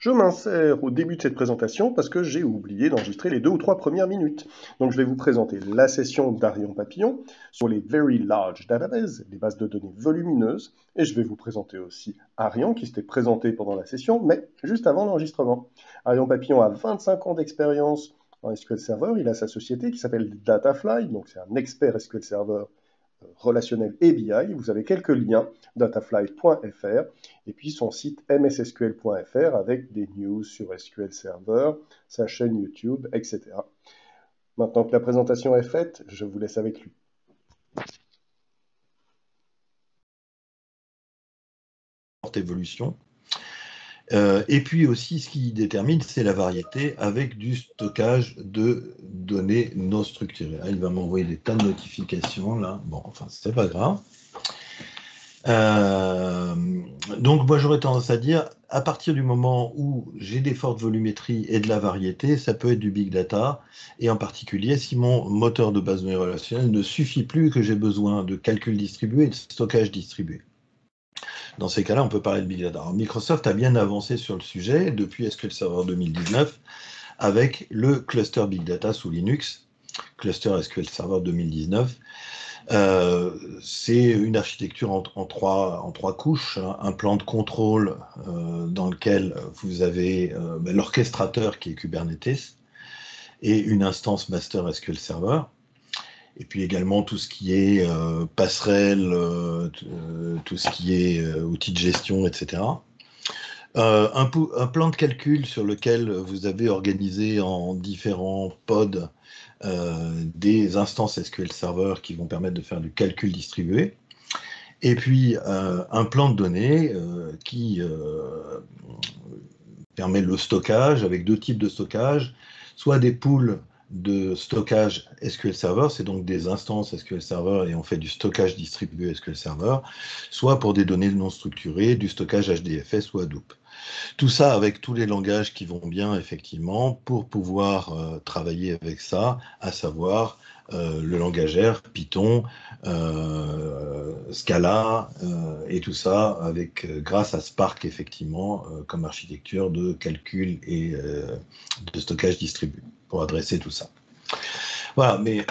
Je m'insère au début de cette présentation parce que j'ai oublié d'enregistrer les deux ou trois premières minutes. Donc je vais vous présenter la session d'Arion Papillon sur les Very Large Databases, les bases de données volumineuses, et je vais vous présenter aussi Arion qui s'était présenté pendant la session, mais juste avant l'enregistrement. Arion Papillon a 25 ans d'expérience en SQL Server, il a sa société qui s'appelle Datafly, donc c'est un expert SQL Server relationnel et BI. Vous avez quelques liens, datafly.fr, et puis son site mssql.fr avec des news sur SQL Server, sa chaîne YouTube, etc. Maintenant que la présentation est faite, je vous laisse avec lui. évolution euh, et puis aussi, ce qui détermine, c'est la variété avec du stockage de données non structurées. Ah, il va m'envoyer des tas de notifications là. Bon, enfin, c'est pas grave. Euh, donc, moi, j'aurais tendance à dire, à partir du moment où j'ai des fortes volumétries et de la variété, ça peut être du big data, et en particulier si mon moteur de base de données relationnelle ne suffit plus, que j'ai besoin de calcul distribué et de stockage distribué. Dans ces cas-là, on peut parler de Big Data. Microsoft a bien avancé sur le sujet depuis SQL Server 2019 avec le cluster Big Data sous Linux, cluster SQL Server 2019. Euh, c'est une architecture en, trois, en, trois, couches, hein. un plan de contrôle euh, dans lequel vous avez euh, ben, l'orchestrateur qui est Kubernetes et une instance master SQL Server et puis également tout ce qui est euh, passerelle, euh, euh, tout ce qui est outils de gestion, etc. Un, un, plan de calcul sur lequel vous avez organisé en différents pods des instances SQL Server qui vont permettre de faire du calcul distribué. Et puis un plan de données qui permet le stockage avec deux types de stockage, soit des pools de stockage SQL Server, c'est donc des instances SQL Server et on fait du stockage distribué SQL Server, soit pour des données non structurées, du stockage HDFS ou Hadoop. Tout ça avec tous les langages qui vont bien effectivement pour pouvoir euh, travailler avec ça, à savoir le langage R, Python, euh, Scala et tout ça avec grâce à Spark effectivement comme architecture de calcul et de stockage distribué pour adresser tout ça. Voilà, mais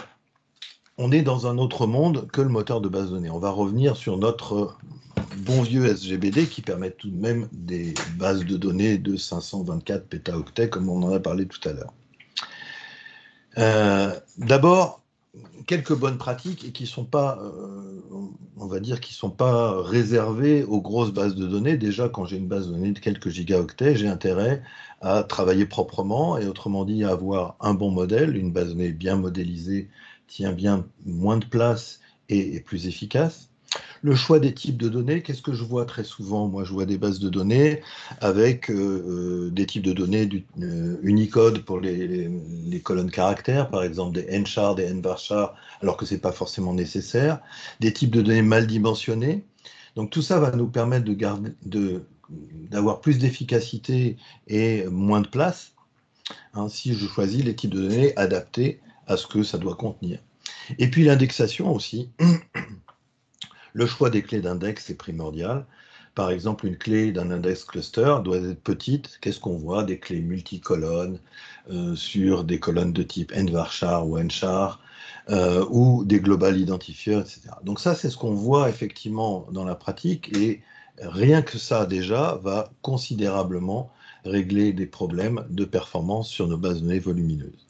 on est dans un autre monde que le moteur de base de données. On va revenir sur notre bon vieux SGBD qui permet tout de même des bases de données de 524 pétaoctets, comme on en a parlé tout à l'heure. Euh, d'abord, quelques bonnes pratiques et qui sont pas, euh, on va dire, qui sont pas réservées aux grosses bases de données. Déjà, quand j'ai une base de données de quelques gigaoctets, j'ai intérêt à travailler proprement et autrement dit à avoir un bon modèle, une base de données bien modélisée tient bien moins de place et est plus efficace. Le choix des types de données, qu'est-ce que je vois très souvent? Moi, je vois des bases de données avec euh, euh, des types de données euh, Unicode pour les, colonnes caractères, par exemple des nchar, des nvarchar, alors que ce n'est pas forcément nécessaire. Des types de données mal dimensionnés. Donc tout ça va nous permettre de garder, d'avoir plus d'efficacité et moins de place hein, si je choisis les types de données adaptés à ce que ça doit contenir. Et puis l'indexation aussi. Le choix des clés d'index est primordial. Par exemple, une clé d'un index cluster doit être petite. Qu'est-ce qu'on voit? Des clés multicolonnes euh, sur des colonnes de type nvarchar ou nchar euh, ou des global identifiers, etc. Donc ça, c'est ce qu'on voit effectivement dans la pratique et rien que ça déjà va considérablement régler des problèmes de performance sur nos bases de données volumineuses.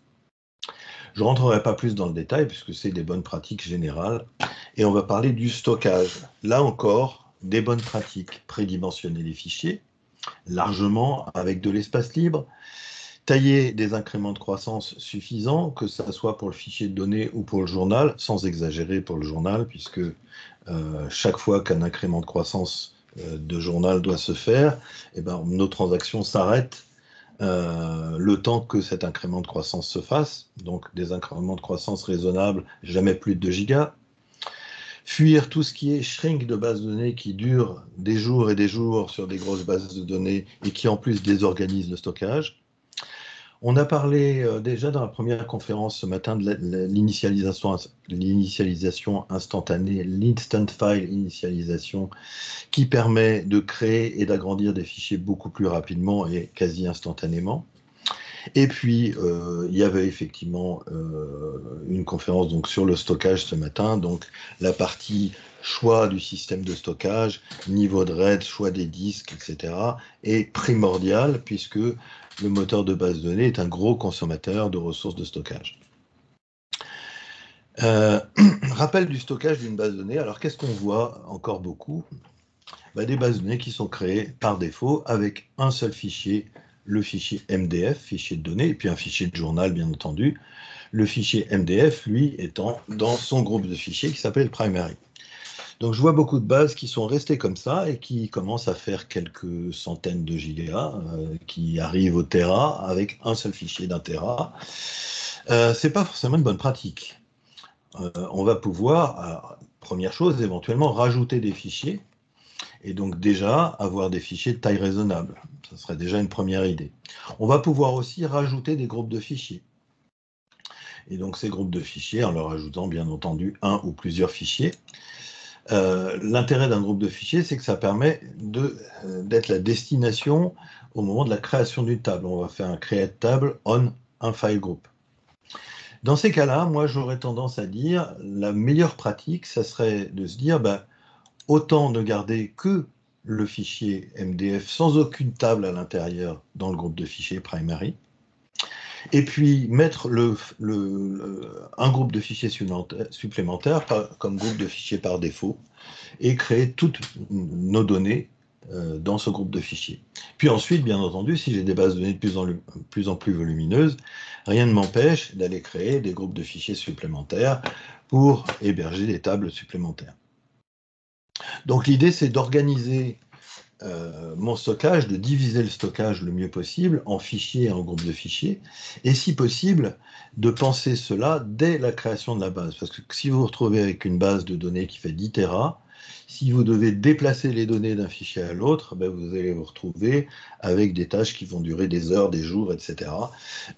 Je ne rentrerai pas plus dans le détail puisque c'est des bonnes pratiques générales. Et on va parler du stockage. Là encore, des bonnes pratiques. Prédimensionner les fichiers, largement avec de l'espace libre. Tailler des incréments de croissance suffisants, que ce soit pour le fichier de données ou pour le journal, sans exagérer pour le journal, puisque euh, chaque fois qu'un incrément de croissance euh, de journal doit se faire, eh ben, nos transactions s'arrêtent euh, le temps que cet incrément de croissance se fasse, donc des incréments de croissance raisonnables, jamais plus de 2 gigas. Fuir tout ce qui est shrink de base de données qui dure des jours et des jours sur des grosses bases de données et qui en plus désorganise le stockage. On a parlé euh, déjà dans la première conférence ce matin de l'initialisation, instantanée, l'instant file initialisation, qui permet de créer et d'agrandir des fichiers beaucoup plus rapidement et quasi instantanément. Et puis, euh, il y avait effectivement euh, une conférence donc, sur le stockage ce matin, donc la partie choix du système de stockage, niveau de RAID, choix des disques, etc., est primordial puisque le moteur de base de données est un gros consommateur de ressources de stockage. Euh, rappel du stockage d'une base de données. Alors, qu'est-ce qu'on voit encore beaucoup? Bah, Des bases de données qui sont créées par défaut avec un seul fichier, le fichier MDF, fichier de données, et puis un fichier de journal, bien entendu. Le fichier MDF, lui, étant dans son groupe de fichiers qui s'appelle primary. Donc je vois beaucoup de bases qui sont restées comme ça et qui commencent à faire quelques centaines de gigas, euh, qui arrivent au Tera avec un seul fichier d'un Tera. Euh, c'est pas forcément une bonne pratique. Euh, on va pouvoir, première chose, éventuellement rajouter des fichiers et donc déjà avoir des fichiers de taille raisonnable. Ce serait déjà une première idée. On va pouvoir aussi rajouter des groupes de fichiers. Et donc ces groupes de fichiers, en leur ajoutant bien entendu un ou plusieurs fichiers, euh, l'intérêt d'un groupe de fichiers, c'est que ça permet euh, d'être la destination au moment de la création d'une table. On va faire un create table on un file group. Dans ces cas-là, moi j'aurais tendance à dire la meilleure pratique, ça serait de se dire bah, autant ne garder que le fichier MDF sans aucune table à l'intérieur dans le groupe de fichiers primary, et puis mettre un groupe de fichiers supplémentaires comme groupe de fichiers par défaut et créer toutes nos données euh, dans ce groupe de fichiers. Puis ensuite, bien entendu, si j'ai des bases de données de plus, en plus volumineuses, rien ne m'empêche d'aller créer des groupes de fichiers supplémentaires pour héberger des tables supplémentaires. Donc l'idée, c'est d'organiser euh, mon stockage, de diviser le stockage le mieux possible en fichiers et en groupes de fichiers, et si possible, de penser cela dès la création de la base. Parce que si vous vous retrouvez avec une base de données qui fait 10 Tera, si vous devez déplacer les données d'un fichier à l'autre, ben vous allez vous retrouver avec des tâches qui vont durer des heures, des jours, etc.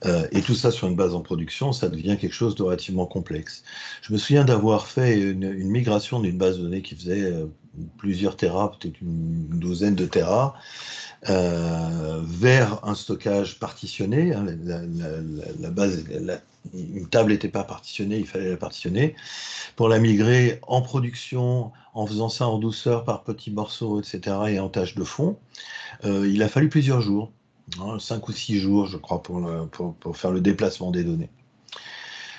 Euh, et tout ça sur une base en production, ça devient quelque chose de relativement complexe. Je me souviens d'avoir fait une, migration d'une base de données qui faisait euh, plusieurs terras, peut-être une douzaine de terras, euh, vers un stockage partitionné. Hein, la, base, une table n'était pas partitionnée, il fallait la partitionner. Pour la migrer en production, en faisant ça en douceur par petits morceaux, etc., et en tâche de fond, euh, il a fallu plusieurs jours, hein, cinq ou six jours, je crois, pour, pour, pour faire le déplacement des données.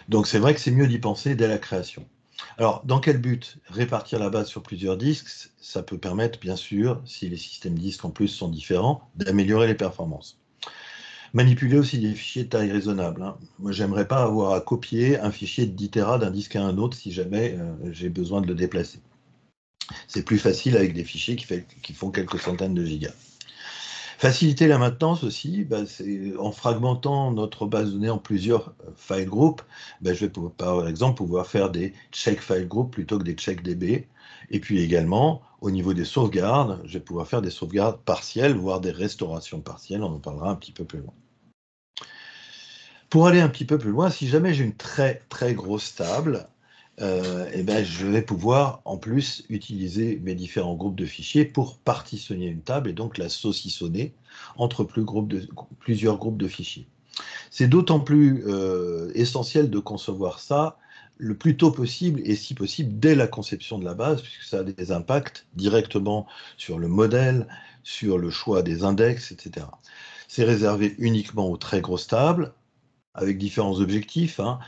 Donc c'est vrai que c'est mieux d'y penser dès la création. Alors, dans quel but Répartir la base sur plusieurs disques, ça peut permettre, bien sûr, si les systèmes disques en plus sont différents, d'améliorer les performances. Manipuler aussi des fichiers de taille raisonnable. Hein. Moi, j'aimerais pas avoir à copier un fichier de 10 Tera d'un disque à un autre si jamais euh, j'ai besoin de le déplacer. C'est plus facile avec des fichiers qui font quelques centaines de gigas. Faciliter la maintenance aussi, bah, c'est en fragmentant notre base de données en plusieurs euh, file groups, bah, je vais par exemple pouvoir faire des check file groups plutôt que des check DB. Et puis également, au niveau des sauvegardes, je vais pouvoir faire des sauvegardes partielles, voire des restaurations partielles, on en parlera un petit peu plus loin. Pour aller un petit peu plus loin, si jamais j'ai une très très grosse table, euh, eh ben, je vais pouvoir en plus utiliser mes différents groupes de fichiers pour partitionner une table et donc la saucissonner entre plusieurs groupes de fichiers. C'est d'autant plus euh, essentiel de concevoir ça le plus tôt possible et si possible dès la conception de la base, puisque ça a des impacts directement sur le modèle, sur le choix des index, etc. C'est réservé uniquement aux très grosses tables, avec différents objectifs. Hein.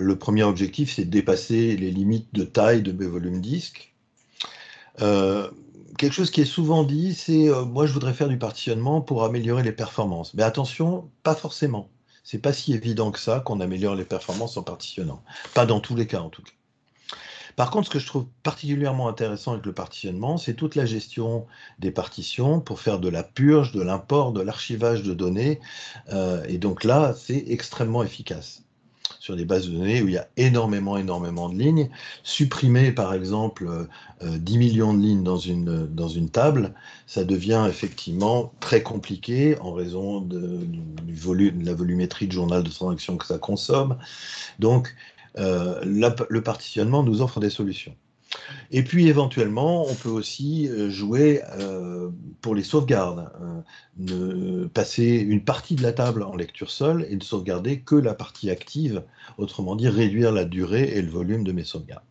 Le premier objectif, c'est de dépasser les limites de taille de mes volumes disques. Euh, quelque chose qui est souvent dit, c'est euh, moi je voudrais faire du partitionnement pour améliorer les performances. Mais attention, pas forcément. C'est pas si évident que ça qu'on améliore les performances en partitionnant. Pas dans tous les cas en tout cas. Par contre, ce que je trouve particulièrement intéressant avec le partitionnement, c'est toute la gestion des partitions pour faire de la purge, de l'import, de l'archivage de données. Euh, et donc là, c'est extrêmement efficace. Sur des bases de données où il y a énormément, énormément de lignes. Supprimer, par exemple, 10 euh, millions de lignes dans une, dans une table, ça devient effectivement très compliqué en raison de, du volume, de la volumétrie de journal de transaction que ça consomme. Donc, euh, le partitionnement nous offre des solutions. Et puis éventuellement, on peut aussi euh, jouer euh, pour les sauvegardes, hein. passer une partie de la table en lecture seule et ne sauvegarder que la partie active, autrement dit réduire la durée et le volume de mes sauvegardes.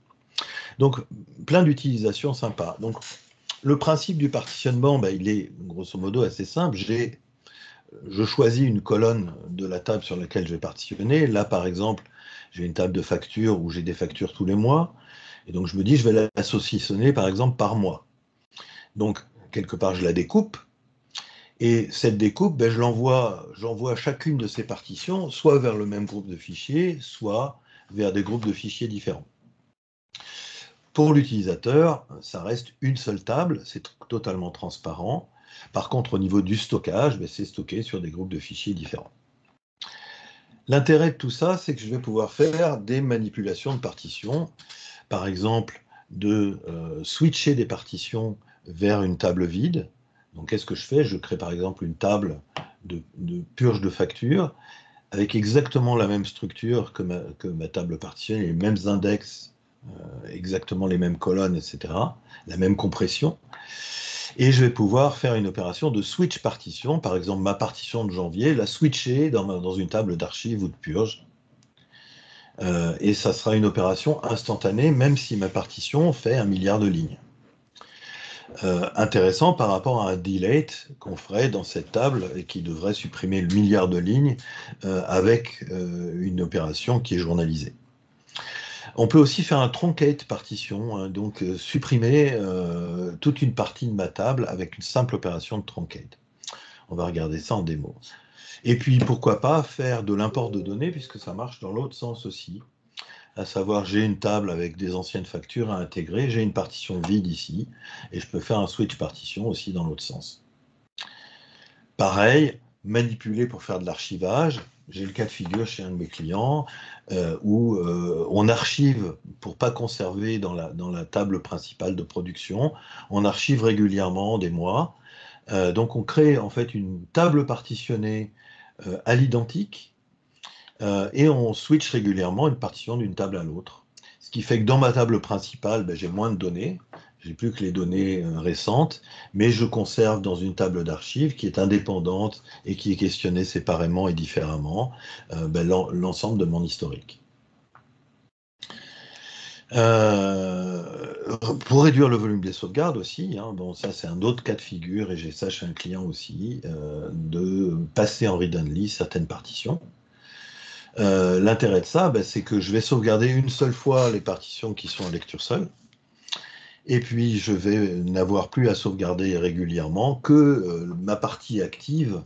Donc plein d'utilisations sympas. Donc le principe du partitionnement, ben, il est grosso modo assez simple. je choisis une colonne de la table sur laquelle je vais partitionner. Là, par exemple, j'ai une table de factures où j'ai des factures tous les mois. Et donc, je me dis, je vais la par exemple, par mois. Donc, quelque part, je la découpe. Et cette découpe, ben, je l'envoie, j'envoie chacune de ces partitions, soit vers le même groupe de fichiers, soit vers des groupes de fichiers différents. Pour l'utilisateur, ça reste une seule table, c'est totalement transparent. Par contre, au niveau du stockage, ben, c'est stocké sur des groupes de fichiers différents. L'intérêt de tout ça, c'est que je vais pouvoir faire des manipulations de partitions par exemple, de euh, switcher des partitions vers une table vide. Donc, qu'est-ce que je fais? Je crée par exemple une table de, purge de factures avec exactement la même structure que ma, table partitionnée, les mêmes index, euh, exactement les mêmes colonnes, etc., la même compression. Et je vais pouvoir faire une opération de switch partition, par exemple ma partition de janvier, la switcher dans une table d'archives ou de purge, euh, et ça sera une opération instantanée, même si ma partition fait un milliard de lignes. Euh, intéressant par rapport à un delete qu'on ferait dans cette table et qui devrait supprimer le milliard de lignes euh, avec une opération qui est journalisée. On peut aussi faire un truncate partition, hein, donc supprimer toute une partie de ma table avec une simple opération de truncate. On va regarder ça en démo. Et puis, pourquoi pas faire de l'import de données, puisque ça marche dans l'autre sens aussi. À savoir, j'ai une table avec des anciennes factures à intégrer, j'ai une partition vide ici, et je peux faire un switch partition aussi dans l'autre sens. Pareil, manipuler pour faire de l'archivage. J'ai le cas de figure chez un de mes clients euh, où euh, on archive pour pas conserver dans la, dans la table principale de production, on archive régulièrement des mois. Euh, donc on crée en fait une table partitionnée euh, à l'identique euh, et on switch régulièrement une partition d'une table à l'autre. Ce qui fait que dans ma table principale, ben, j'ai moins de données, j'ai plus que les données euh, récentes, mais je conserve dans une table d'archives qui est indépendante et qui est questionnée séparément et différemment ben, l'ensemble de mon historique. Euh, pour réduire le volume des sauvegardes aussi, hein, bon, ça c'est un autre cas de figure, et j'ai ça chez un client aussi, euh, de passer en read-only certaines partitions. Euh, l'intérêt de ça, ben, c'est que je vais sauvegarder une seule fois les partitions qui sont en lecture seule, et puis je vais n'avoir plus à sauvegarder régulièrement que ma partie active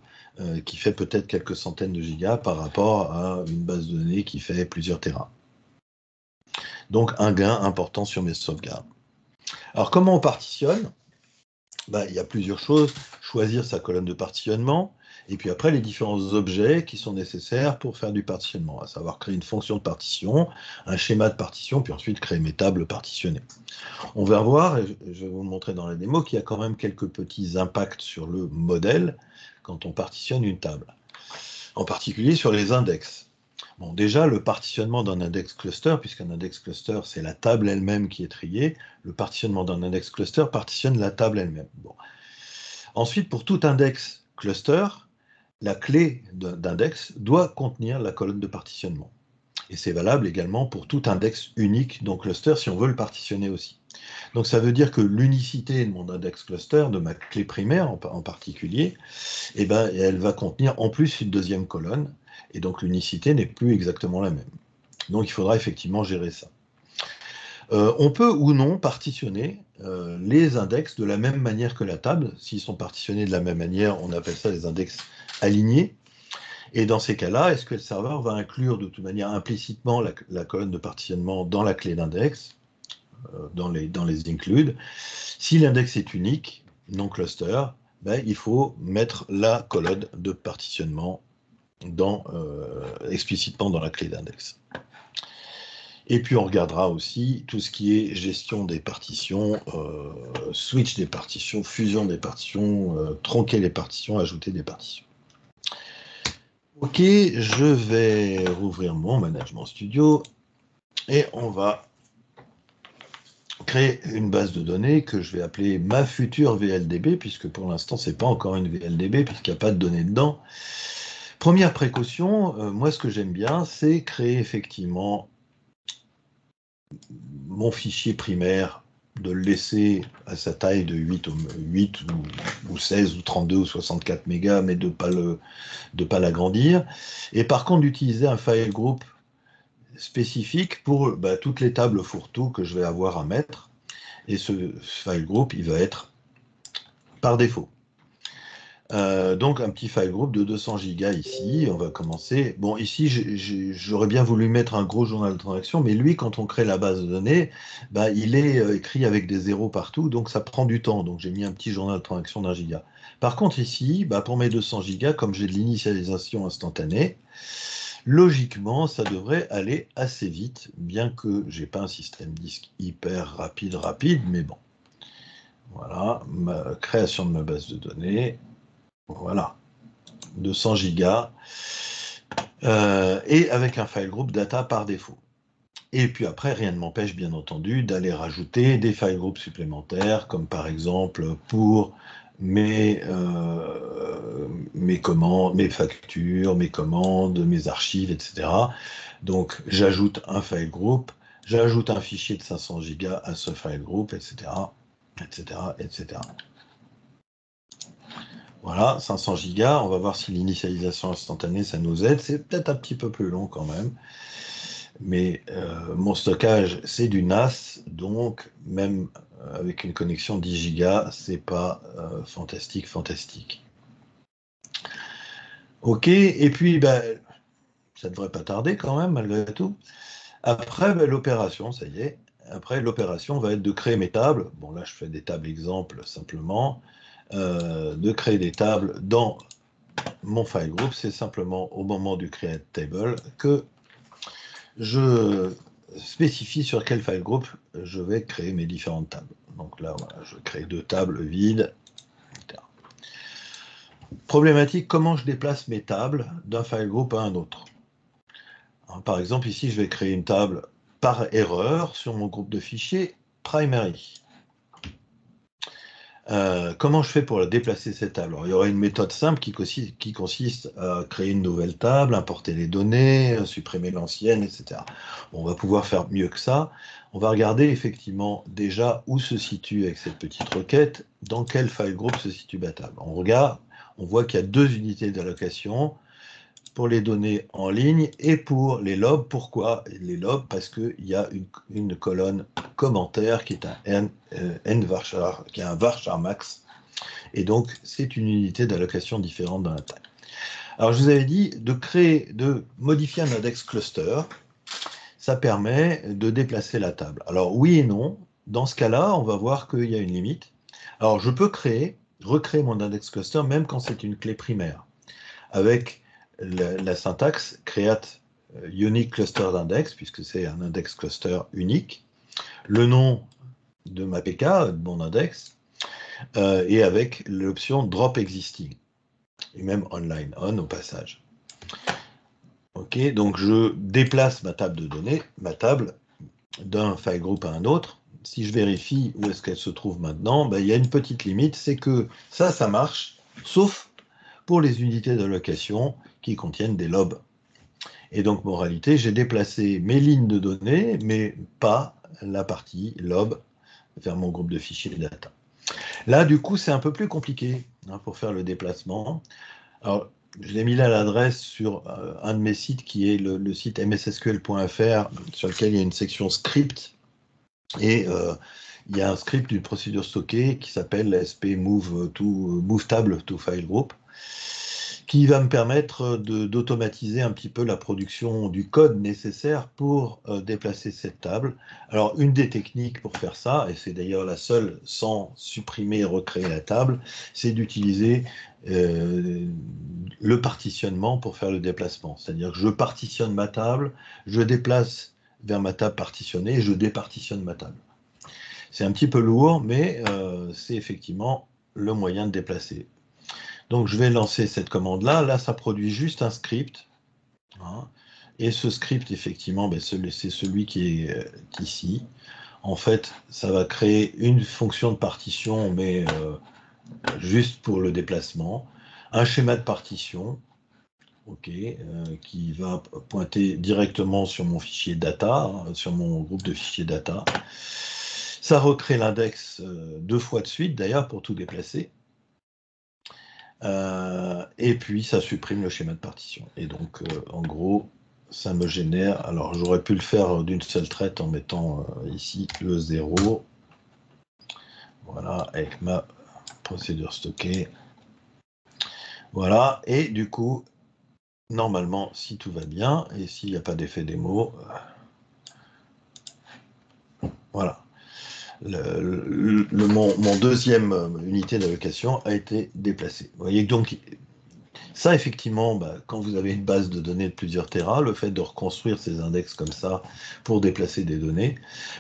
qui fait peut-être quelques centaines de gigas par rapport à une base de données qui fait plusieurs terras. Donc un gain important sur mes sauvegardes. Alors comment on partitionne? Ben, Il y a plusieurs choses. Choisir sa colonne de partitionnement, et puis après les différents objets qui sont nécessaires pour faire du partitionnement, à savoir créer une fonction de partition, un schéma de partition, puis ensuite créer mes tables partitionnées. On va voir, et je vais vous montrer dans la démo, qu'il y a quand même quelques petits impacts sur le modèle quand on partitionne une table, en particulier sur les index. Bon, déjà, le partitionnement d'un index cluster, puisqu'un index cluster, c'est la table elle-même qui est triée, le partitionnement d'un index cluster partitionne la table elle-même. Ensuite, pour tout index cluster, la clé d'index doit contenir la colonne de partitionnement. Et c'est valable également pour tout index unique, donc cluster, si on veut le partitionner aussi. Donc ça veut dire que l'unicité de mon index cluster, de ma clé primaire en, particulier, eh ben, elle va contenir en plus une deuxième colonne, et donc l'unicité n'est plus exactement la même. Donc il faudra effectivement gérer ça. Euh, on peut ou non partitionner euh, les index de la même manière que la table. S'ils sont partitionnés de la même manière, on appelle ça les index alignés. Et dans ces cas-là, SQL Server va inclure de toute manière implicitement la, colonne de partitionnement dans la clé d'index, euh, dans, les, dans les includes? Si l'index est unique, non cluster, ben, il faut mettre la colonne de partitionnement dans, explicitement dans la clé d'index. Et puis on regardera aussi tout ce qui est gestion des partitions, switch des partitions, fusion des partitions, tronquer les partitions, ajouter des partitions. Ok, je vais rouvrir mon Management Studio et on va créer une base de données que je vais appeler ma future VLDB, puisque pour l'instant, ce n'est pas encore une VLDB, puisqu'il n'y a pas de données dedans. Première précaution, euh, moi ce que j'aime bien, c'est créer effectivement mon fichier primaire de le laisser à sa taille de 8 ou, 8 ou, 16 ou 32 ou 64 mégas, mais de ne pas l'agrandir. Et par contre, d'utiliser un file group spécifique pour bah, toutes les tables fourre-tout que je vais avoir à mettre. Et ce file group, il va être par défaut. Euh, donc un petit file group de 200 gigas ici, on va commencer. Bon, ici, j'aurais bien voulu mettre un gros journal de transaction, mais lui, quand on crée la base de données, bah, il est euh, écrit avec des zéros partout, donc ça prend du temps. Donc j'ai mis un petit journal de transaction d'un giga. Par contre, ici, bah, pour mes 200 gigas, comme j'ai de l'initialisation instantanée, logiquement, ça devrait aller assez vite, bien que j'ai pas un système disque hyper rapide, rapide, mais bon. Voilà, ma création de ma base de données. Voilà, 200 gigas. Euh, et avec un file group data par défaut. Et puis après, rien ne m'empêche bien entendu d'aller rajouter des file groups supplémentaires, comme par exemple pour mes, euh, commandes, mes factures, mes commandes, mes archives, etc. Donc j'ajoute un file group, j'ajoute un fichier de 500 gigas à ce file group, etc. etc., etc. Voilà, 500 gigas. On va voir si l'initialisation instantanée, ça nous aide. C'est peut-être un petit peu plus long quand même. Mais euh, mon stockage, c'est du NAS. Donc, même euh, avec une connexion 10 gigas, c'est pas euh, fantastique, fantastique. OK. Et puis, ben, ça devrait pas tarder quand même, malgré tout. Après, ben, l'opération, ça y est. Après, l'opération va être de créer mes tables. Bon, là, je fais des tables exemples simplement. Euh, de créer des tables dans mon file group, c'est simplement au moment du create table que je spécifie sur quel file group je vais créer mes différentes tables. Donc là, je crée deux tables vides. Problématique, comment je déplace mes tables d'un file group à un autre? par exemple, ici, je vais créer une table par erreur sur mon groupe de fichiers primary. Euh, comment je fais pour déplacer cette table? Il y aura une méthode simple qui, consiste à créer une nouvelle table, importer les données, supprimer l'ancienne, etc. on va pouvoir faire mieux que ça. On va regarder effectivement déjà où se situe avec cette petite requête, dans quel file group se situe ma table. On regarde, on voit qu'il y a deux unités d'allocation, pour les données en ligne et pour les lobes. Pourquoi les lobes? Parce qu'il y a une, colonne commentaire qui est un N, euh, qui est un varchar max. Et donc, c'est une unité d'allocation différente dans la taille. Alors, je vous avais dit de créer, de modifier un index cluster. Ça permet de déplacer la table. Alors, oui et non. Dans ce cas-là, on va voir qu'il y a une limite. Alors, je peux créer, recréer mon index cluster même quand c'est une clé primaire. Avec la, syntaxe create euh, unique cluster d'index, puisque c'est un index cluster unique, le nom de ma PK, de mon index, euh, et avec l'option drop existing, et même online, on au passage. Ok, donc je déplace ma table de données, ma table, d'un file group à un autre. Si je vérifie où est-ce qu'elle se trouve maintenant, ben, il y a une petite limite, c'est que ça, ça marche, sauf pour les unités d'allocation qui contiennent des lobes. Et donc, moralité, j'ai déplacé mes lignes de données, mais pas la partie lobe vers mon groupe de fichiers data. Là, du coup, c'est un peu plus compliqué hein, pour faire le déplacement. Alors, je l'ai mis là l'adresse sur euh, un de mes sites qui est le, site mssql.fr sur lequel il y a une section script et euh, il y a un script d'une procédure stockée qui s'appelle sp move to move table to file group qui va me permettre d'automatiser un petit peu la production du code nécessaire pour euh, déplacer cette table. Alors, une des techniques pour faire ça, et c'est d'ailleurs la seule sans supprimer et recréer la table, c'est d'utiliser euh, le partitionnement pour faire le déplacement. C'est-à-dire que je partitionne ma table, je déplace vers ma table partitionnée et je départitionne ma table. C'est un petit peu lourd, mais euh, c'est effectivement le moyen de déplacer. Donc je vais lancer cette commande-là. Là, ça produit juste un script. Hein. Et ce script, effectivement, ben, c'est celui qui est euh, ici. En fait, ça va créer une fonction de partition, mais euh, juste pour le déplacement. Un schéma de partition, ok, euh, qui va pointer directement sur mon fichier data, hein, sur mon groupe de fichiers data. Ça recrée l'index deux fois de suite, d'ailleurs, pour tout déplacer. Euh, et puis ça supprime le schéma de partition. Et donc, euh, en gros, ça me génère. Alors, j'aurais pu le faire d'une seule traite en mettant euh, ici le 0. Voilà, avec ma procédure stockée. Voilà, et du coup, normalement, si tout va bien, et s'il n'y a pas d'effet démo, voilà mon, deuxième euh, unité d'allocation a été déplacée. Vous voyez donc ça, effectivement, bah, quand vous avez une base de données de plusieurs terras, le fait de reconstruire ces index comme ça pour déplacer des données,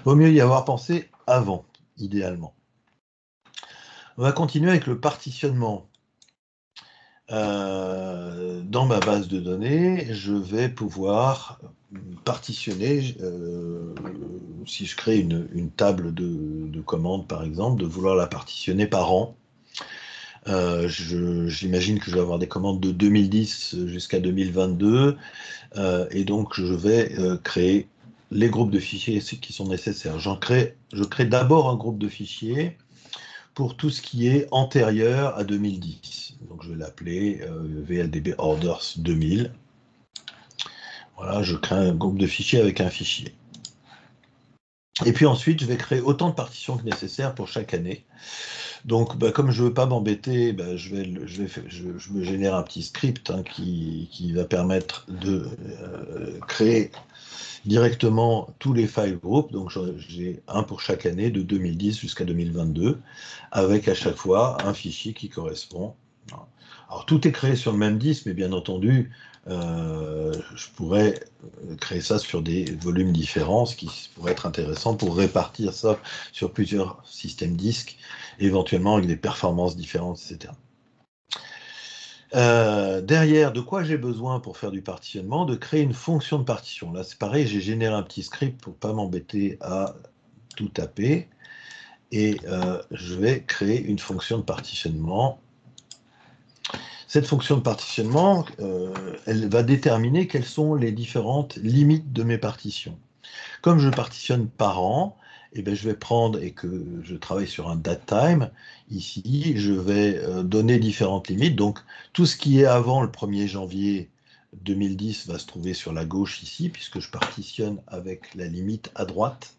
vaut mieux y avoir pensé avant, idéalement. On va continuer avec le partitionnement. Euh, dans ma base de données, je vais pouvoir partitionner, euh, si je crée une, table de, commandes par exemple, de vouloir la partitionner par an. Euh, j'imagine que je vais avoir des commandes de 2010 jusqu'à 2022, euh, et donc je vais créer les groupes de fichiers qui sont nécessaires. Crée, je crée d'abord un groupe de fichiers pour tout ce qui est antérieur à 2010. Donc je vais l'appeler VLDB Orders 2000. Voilà, je crée un groupe de fichiers avec un fichier. Et puis ensuite, je vais créer autant de partitions que nécessaire pour chaque année. Donc, bah, comme je ne veux pas m'embêter, bah, je, vais, je, vais, je, me génère un petit script hein, qui, va permettre de euh, créer directement tous les file groups. Donc, j'ai un pour chaque année de 2010 jusqu'à 2022, avec à chaque fois un fichier qui correspond. Alors, tout est créé sur le même disque, mais bien entendu, euh, je pourrais créer ça sur des volumes différents, ce qui pourrait être intéressant pour répartir ça sur plusieurs systèmes disques, éventuellement avec des performances différentes, etc. Euh, derrière, de quoi j'ai besoin pour faire du partitionnement? De créer une fonction de partition. Là, c'est pareil, j'ai généré un petit script pour ne pas m'embêter à tout taper. Et euh, je vais créer une fonction de partitionnement cette fonction de partitionnement, euh, elle va déterminer quelles sont les différentes limites de mes partitions. Comme je partitionne par an, eh bien, je vais prendre et que je travaille sur un datetime, ici, je vais euh, donner différentes limites. Donc, tout ce qui est avant le 1er janvier 2010 va se trouver sur la gauche ici, puisque je partitionne avec la limite à droite.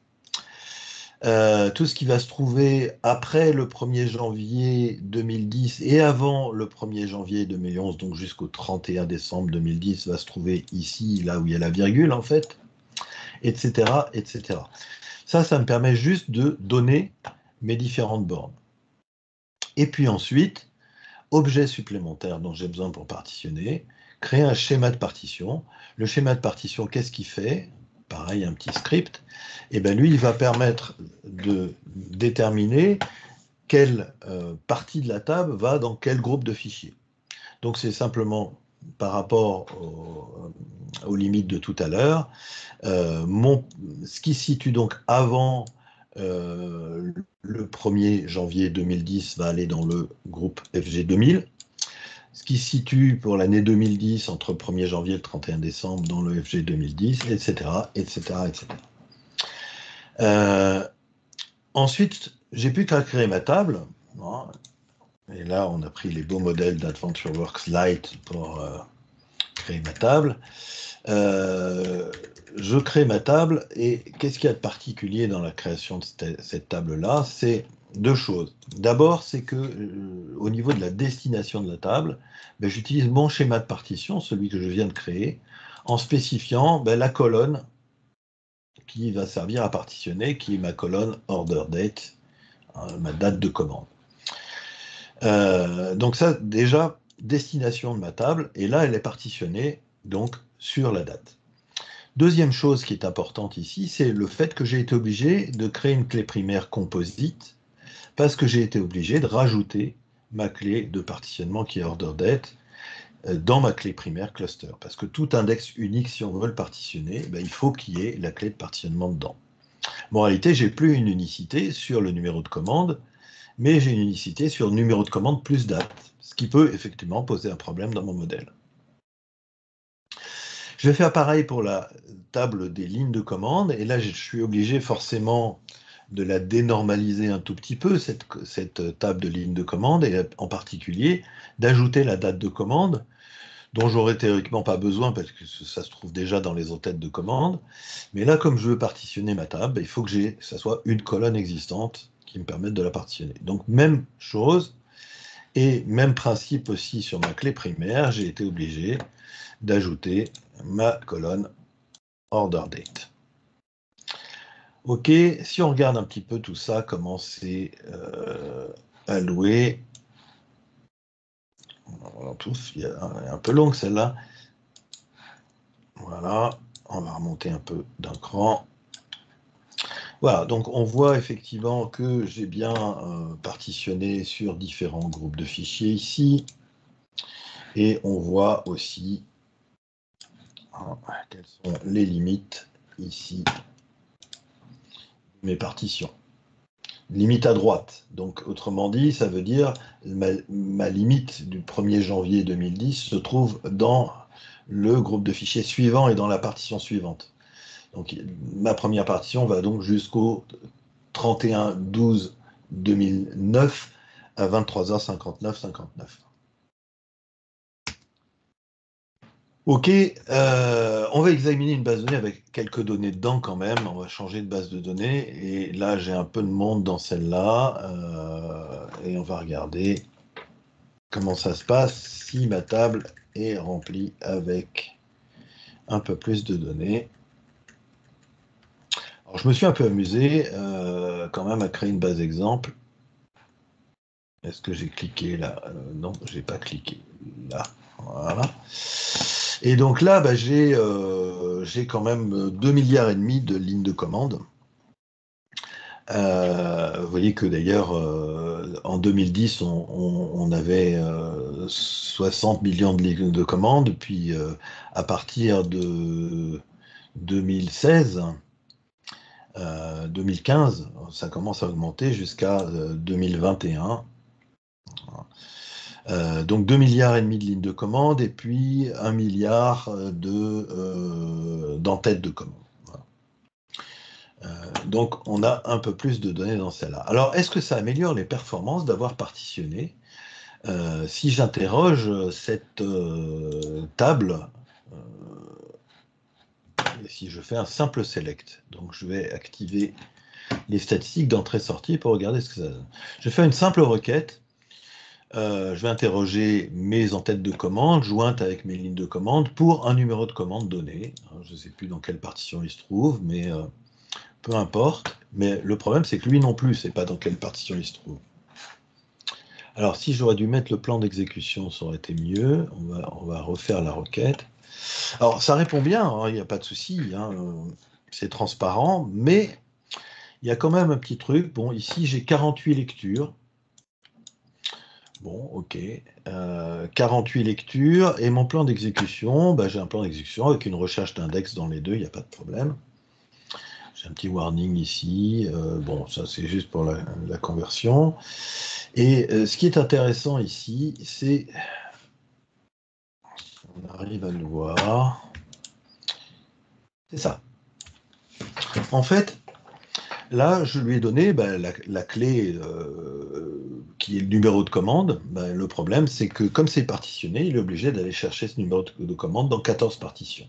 Euh, tout ce qui va se trouver après le 1er janvier 2010 et avant le 1er janvier 2011, donc jusqu'au 31 décembre 2010, va se trouver ici, là où il y a la virgule en fait, etc. etc. Ça, ça me permet juste de donner mes différentes bornes. Et puis ensuite, objet supplémentaire dont j'ai besoin pour partitionner, créer un schéma de partition. Le schéma de partition, qu'est-ce qu'il fait? Pareil, un petit script, et bien lui, il va permettre de déterminer quelle euh, partie de la table va dans quel groupe de fichiers. Donc c'est simplement par rapport euh, aux limites de tout à l'heure, euh, ce qui se situe donc avant le 1er janvier 2010 va aller dans le groupe FG 2000, ce qui se situe pour l'année 2010 entre 1er janvier et le 31 décembre dans le FG 2010, etc. etc., etc. ensuite, j'ai pu créer ma table. Et là, on a pris les beaux modèles d'AdventureWorks Lite pour euh, créer ma table. Euh, je crée ma table et qu'est-ce qu'il y a de particulier dans la création de cette, table-là? C'est deux choses. D'abord, c'est que euh, au niveau de la destination de la table, ben, j'utilise mon schéma de partition, celui que je viens de créer, en spécifiant ben, la colonne qui va servir à partitionner, qui est ma colonne order date, hein, ma date de commande. Euh, donc ça, déjà, destination de ma table, et là, elle est partitionnée donc sur la date. Deuxième chose qui est importante ici, c'est le fait que j'ai été obligé de créer une clé primaire composite parce que j'ai été obligé de rajouter ma clé de partitionnement qui est order date euh, dans ma clé primaire cluster. Parce que tout index unique, si on veut le partitionner, ben, il faut qu'il y ait la clé de partitionnement dedans. en réalité, j'ai plus une unicité sur le numéro de commande, mais j'ai une unicité sur numéro de commande plus date, ce qui peut effectivement poser un problème dans mon modèle. Je vais faire pareil pour la table des lignes de commande, et là je suis obligé forcément de la dénormaliser un tout petit peu, cette, cette table de lignes de commande, et en particulier d'ajouter la date de commande, dont j'aurais théoriquement pas besoin parce que ça se trouve déjà dans les autres têtes de commande. Mais là, comme je veux partitionner ma table, il faut que ça soit une colonne existante qui me permette de la partitionner. Donc même chose, et même principe aussi sur ma clé primaire, j'ai été obligé d'ajouter ma colonne order date. Ok, si on regarde un petit peu tout ça, comment c'est euh, alloué. tous, il y a un, un peu longue celle-là. Voilà, on va remonter un peu d'un cran. Voilà, donc on voit effectivement que j'ai bien euh, partitionné sur différents groupes de fichiers ici. Et on voit aussi hein, quelles sont les limites ici mes partitions. Limite à droite. Donc, autrement dit, ça veut dire ma, ma limite du 1er janvier 2010 se trouve dans le groupe de fichiers suivant et dans la partition suivante. Donc ma première partition va donc jusqu'au 31 12 2009 à 23h59 59. Ok, euh, on va examiner une base de données avec quelques données dedans quand même. On va changer de base de données. Et là, j'ai un peu de monde dans celle-là. Euh, et on va regarder comment ça se passe si ma table est remplie avec un peu plus de données je me suis un peu amusé euh, quand même à créer une base exemple. Est-ce que j'ai cliqué là? Non, je n'ai pas cliqué là. Voilà. Et donc là, bah, euh, j'ai quand même 2 milliards et demi de lignes de commande. vous voyez que d'ailleurs, en 2010, on, on avait 60 millions de lignes de commande, puis à partir de 2016, 2015, euh, ça commence à augmenter jusqu'à 2021. Euh, euh, donc 2 milliards et demi de lignes de commande et puis 1 milliard de d'entêtes de commande. donc on a un peu plus de données dans celle-là. Alors est-ce que ça améliore les performances d'avoir partitionné? Si j'interroge cette table si je fais un simple select, donc je vais activer les statistiques d'entrée-sortie pour regarder ce que ça donne. Je faire une simple requête. Euh, je vais interroger mes entêtes de commande jointes avec mes lignes de commande pour un numéro de commande donné. je ne sais plus dans quelle partition il se trouve, mais euh, peu importe. Mais le problème, c'est que lui non plus, ne sait pas dans quelle partition il se trouve. Alors, si j'aurais dû mettre le plan d'exécution, ça aurait été mieux. On va, refaire la requête. Alors, ça répond bien, hein, il n'y a pas de souci, hein, c'est transparent, mais il y a quand même un petit truc. Bon, ici, j'ai 48 lectures. Bon, ok. 48 euh, lectures. Et mon plan d'exécution, bah, j'ai un plan d'exécution avec une recherche d'index dans les deux, il n'y a pas de problème. J'ai un petit warning ici. Euh, bon, ça c'est juste pour la, conversion. Et euh, ce qui est intéressant ici, c'est on arrive à le voir. C'est ça. En fait, là, je lui ai donné ben, la, clé euh, qui est le numéro de commande. Ben, le problème, c'est que comme c'est partitionné, il est obligé d'aller chercher ce numéro de commande dans 14 partitions.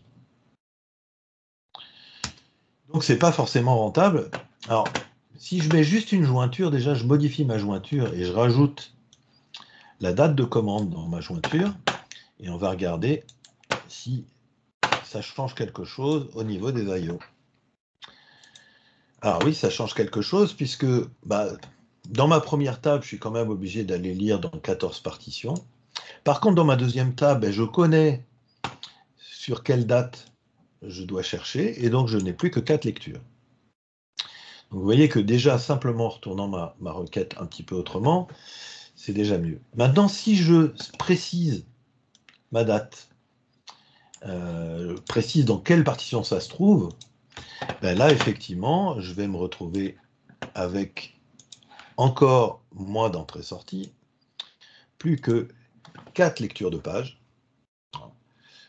Donc, c'est pas forcément rentable. Alors, si je mets juste une jointure, déjà je modifie ma jointure et je rajoute la date de commande dans ma jointure et on va regarder si ça change quelque chose au niveau des IO. Alors oui, ça change quelque chose puisque bah, dans ma première table, je suis quand même obligé d'aller lire dans 14 partitions. Par contre, dans ma deuxième table, ben, je connais sur quelle date je dois chercher et donc je n'ai plus que 4 lectures. vous voyez que déjà, simplement en retournant ma, ma requête un petit peu autrement, c'est déjà mieux. Maintenant, si je précise ma date, euh, précise dans quelle partition ça se trouve, ben là, effectivement, je vais me retrouver avec encore moins d'entrées-sorties, plus que quatre lectures de pages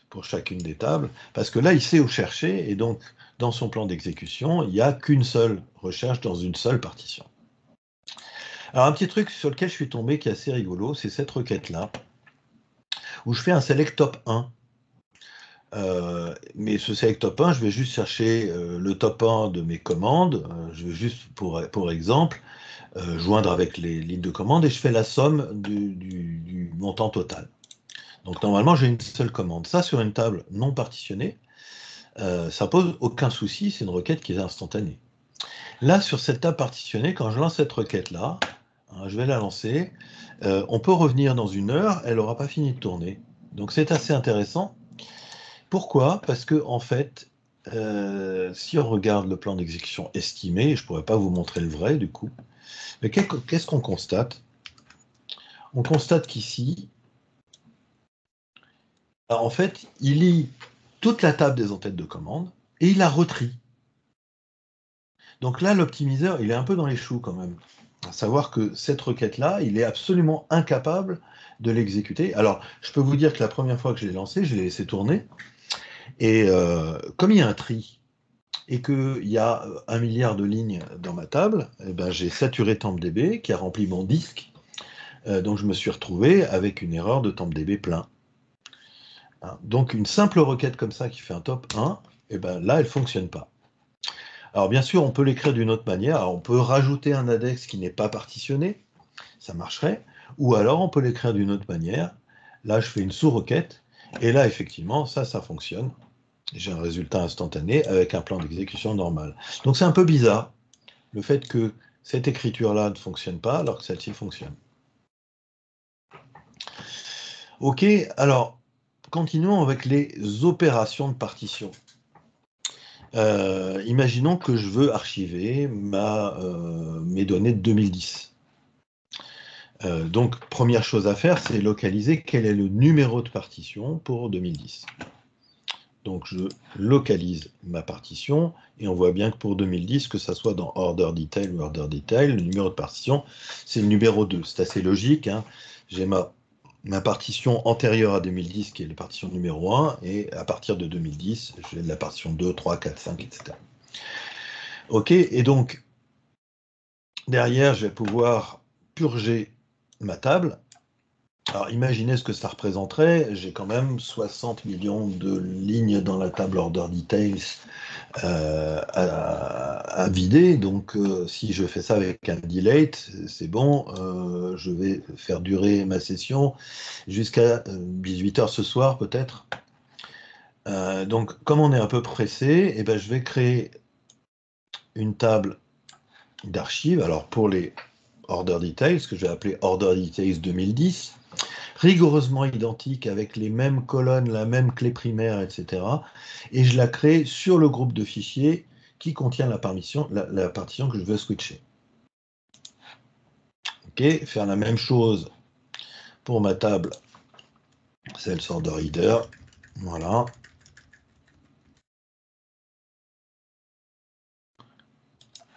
pour chacune des tables, parce que là, il sait où chercher, et donc, dans son plan d'exécution, il n'y a qu'une seule recherche dans une seule partition. Alors, un petit truc sur lequel je suis tombé qui est assez rigolo, c'est cette requête-là, où je fais un select top 1. Euh, mais ce select top 1, je vais juste chercher euh, le top 1 de mes commandes. Euh, je vais juste, pour, pour exemple, joindre avec les lignes de commande et je fais la somme du, montant total. Donc normalement, j'ai une seule commande. Ça, sur une table non partitionnée, ça pose aucun souci, c'est une requête qui est instantanée. Là, sur cette table partitionnée, quand je lance cette requête-là, hein, je vais la lancer, on peut revenir dans une heure, elle n'aura pas fini de tourner. Donc c'est assez intéressant. Pourquoi? Parce que en fait, euh, si on regarde le plan d'exécution estimé, je ne pourrais pas vous montrer le vrai du coup, mais qu'est-ce qu'on constate? On constate qu'ici, en fait, il lit toute la table des entêtes de commande et il la retrie. Donc là, l'optimiseur, il est un peu dans les choux quand même. À savoir que cette requête-là, il est absolument incapable de l'exécuter. Alors, je peux vous dire que la première fois que je l'ai lancé, je l'ai laissé tourner. Et euh, comme il y a un tri et qu'il y a un milliard de lignes dans ma table, eh ben, j'ai saturé TempDB qui a rempli mon disque. Euh, donc je me suis retrouvé avec une erreur de TempDB plein. Hein, donc une simple requête comme ça qui fait un top 1, et eh ben, là, elle ne fonctionne pas. Alors bien sûr, on peut l'écrire d'une autre manière. on peut rajouter un index qui n'est pas partitionné, ça marcherait. Ou alors on peut l'écrire d'une autre manière. Là, je fais une sous-requête. Et là, effectivement, ça, ça fonctionne. J'ai un résultat instantané avec un plan d'exécution normal. Donc c'est un peu bizarre, le fait que cette écriture-là ne fonctionne pas alors que celle-ci fonctionne. Ok, alors continuons avec les opérations de partition. Euh, imaginons que je veux archiver euh, mes données de 2010. Euh, donc, première chose à faire, c'est localiser quel est le numéro de partition pour 2010. Donc, je localise ma partition et on voit bien que pour 2010, que ça soit dans Order Detail ou Order Detail, le numéro de partition, c'est le numéro 2. C'est assez logique. Hein. J'ai ma, ma, partition antérieure à 2010 qui est la partition numéro 1 et à partir de 2010, j'ai la partition 2, 3, 4, 5, etc. OK, et donc, derrière, je vais pouvoir purger ma table. Alors imaginez ce que ça représenterait. J'ai quand même 60 millions de lignes dans la table order details euh, à, vider. Donc euh, si je fais ça avec un delete, c'est bon. Euh, je vais faire durer ma session jusqu'à 18h ce soir peut-être. donc comme on est un peu pressé, eh ben, je vais créer une table d'archives. Alors pour les Order Details, que je vais appeler Order Details 2010, rigoureusement identique avec les mêmes colonnes, la même clé primaire, etc. Et je la crée sur le groupe de fichiers qui contient la, partition, la, partition que je veux switcher. Ok, faire la même chose pour ma table Cell Order Reader. Voilà.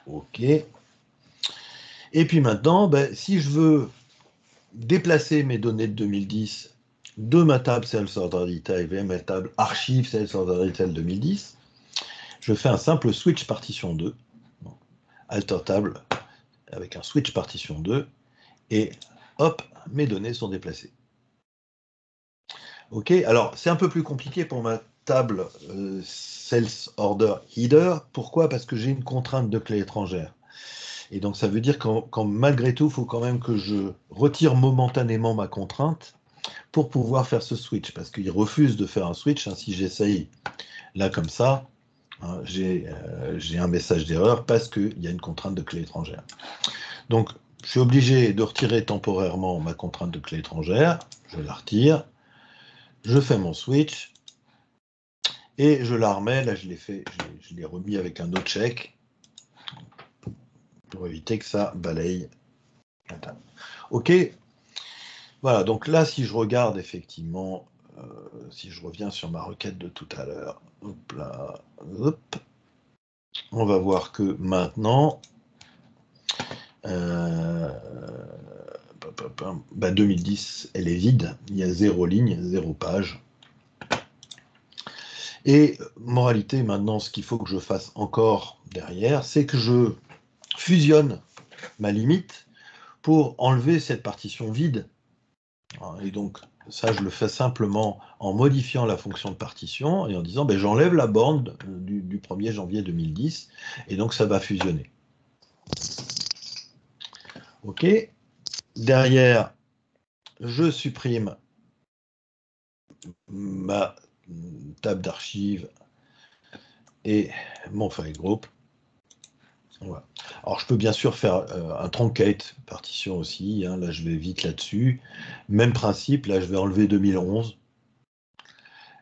OK. Et puis maintenant, ben, si je veux déplacer mes données de 2010 de ma table Sales Order Detail vers ma table archive Sales Order Detail 2010, je fais un simple switch partition 2, alter table avec un switch partition 2, et hop, mes données sont déplacées. Ok, alors c'est un peu plus compliqué pour ma table euh, Sales Order Header. Pourquoi? Parce que j'ai une contrainte de clé étrangère. Et donc ça veut dire qu'en malgré tout, il faut quand même que je retire momentanément ma contrainte pour pouvoir faire ce switch, parce qu'il refuse de faire un switch. Hein. si j'essaye là comme ça, hein, euh, j'ai un message d'erreur parce qu'il y a une contrainte de clé étrangère. Donc je suis obligé de retirer temporairement ma contrainte de clé étrangère, je la retire, je fais mon switch, et je la remets, là je l'ai fait, je l'ai remis avec un autre check, pour éviter que ça balaye. Ok, voilà, donc là, si je regarde effectivement, euh, si je reviens sur ma requête de tout à l'heure, on va voir que maintenant, 2010, euh, bah, elle est vide, il y a zéro ligne, zéro page. Et moralité, maintenant, ce qu'il faut que je fasse encore derrière, c'est que je fusionne ma limite pour enlever cette partition vide. Et donc, ça, je le fais simplement en modifiant la fonction de partition et en disant, ben, j'enlève la borne du, du 1er janvier 2010, et donc ça va fusionner. OK. Derrière, je supprime ma table d'archives et mon file group. Alors je peux bien sûr faire euh, un truncate partition aussi, hein. là je vais vite là-dessus. Même principe, là je vais enlever 2011.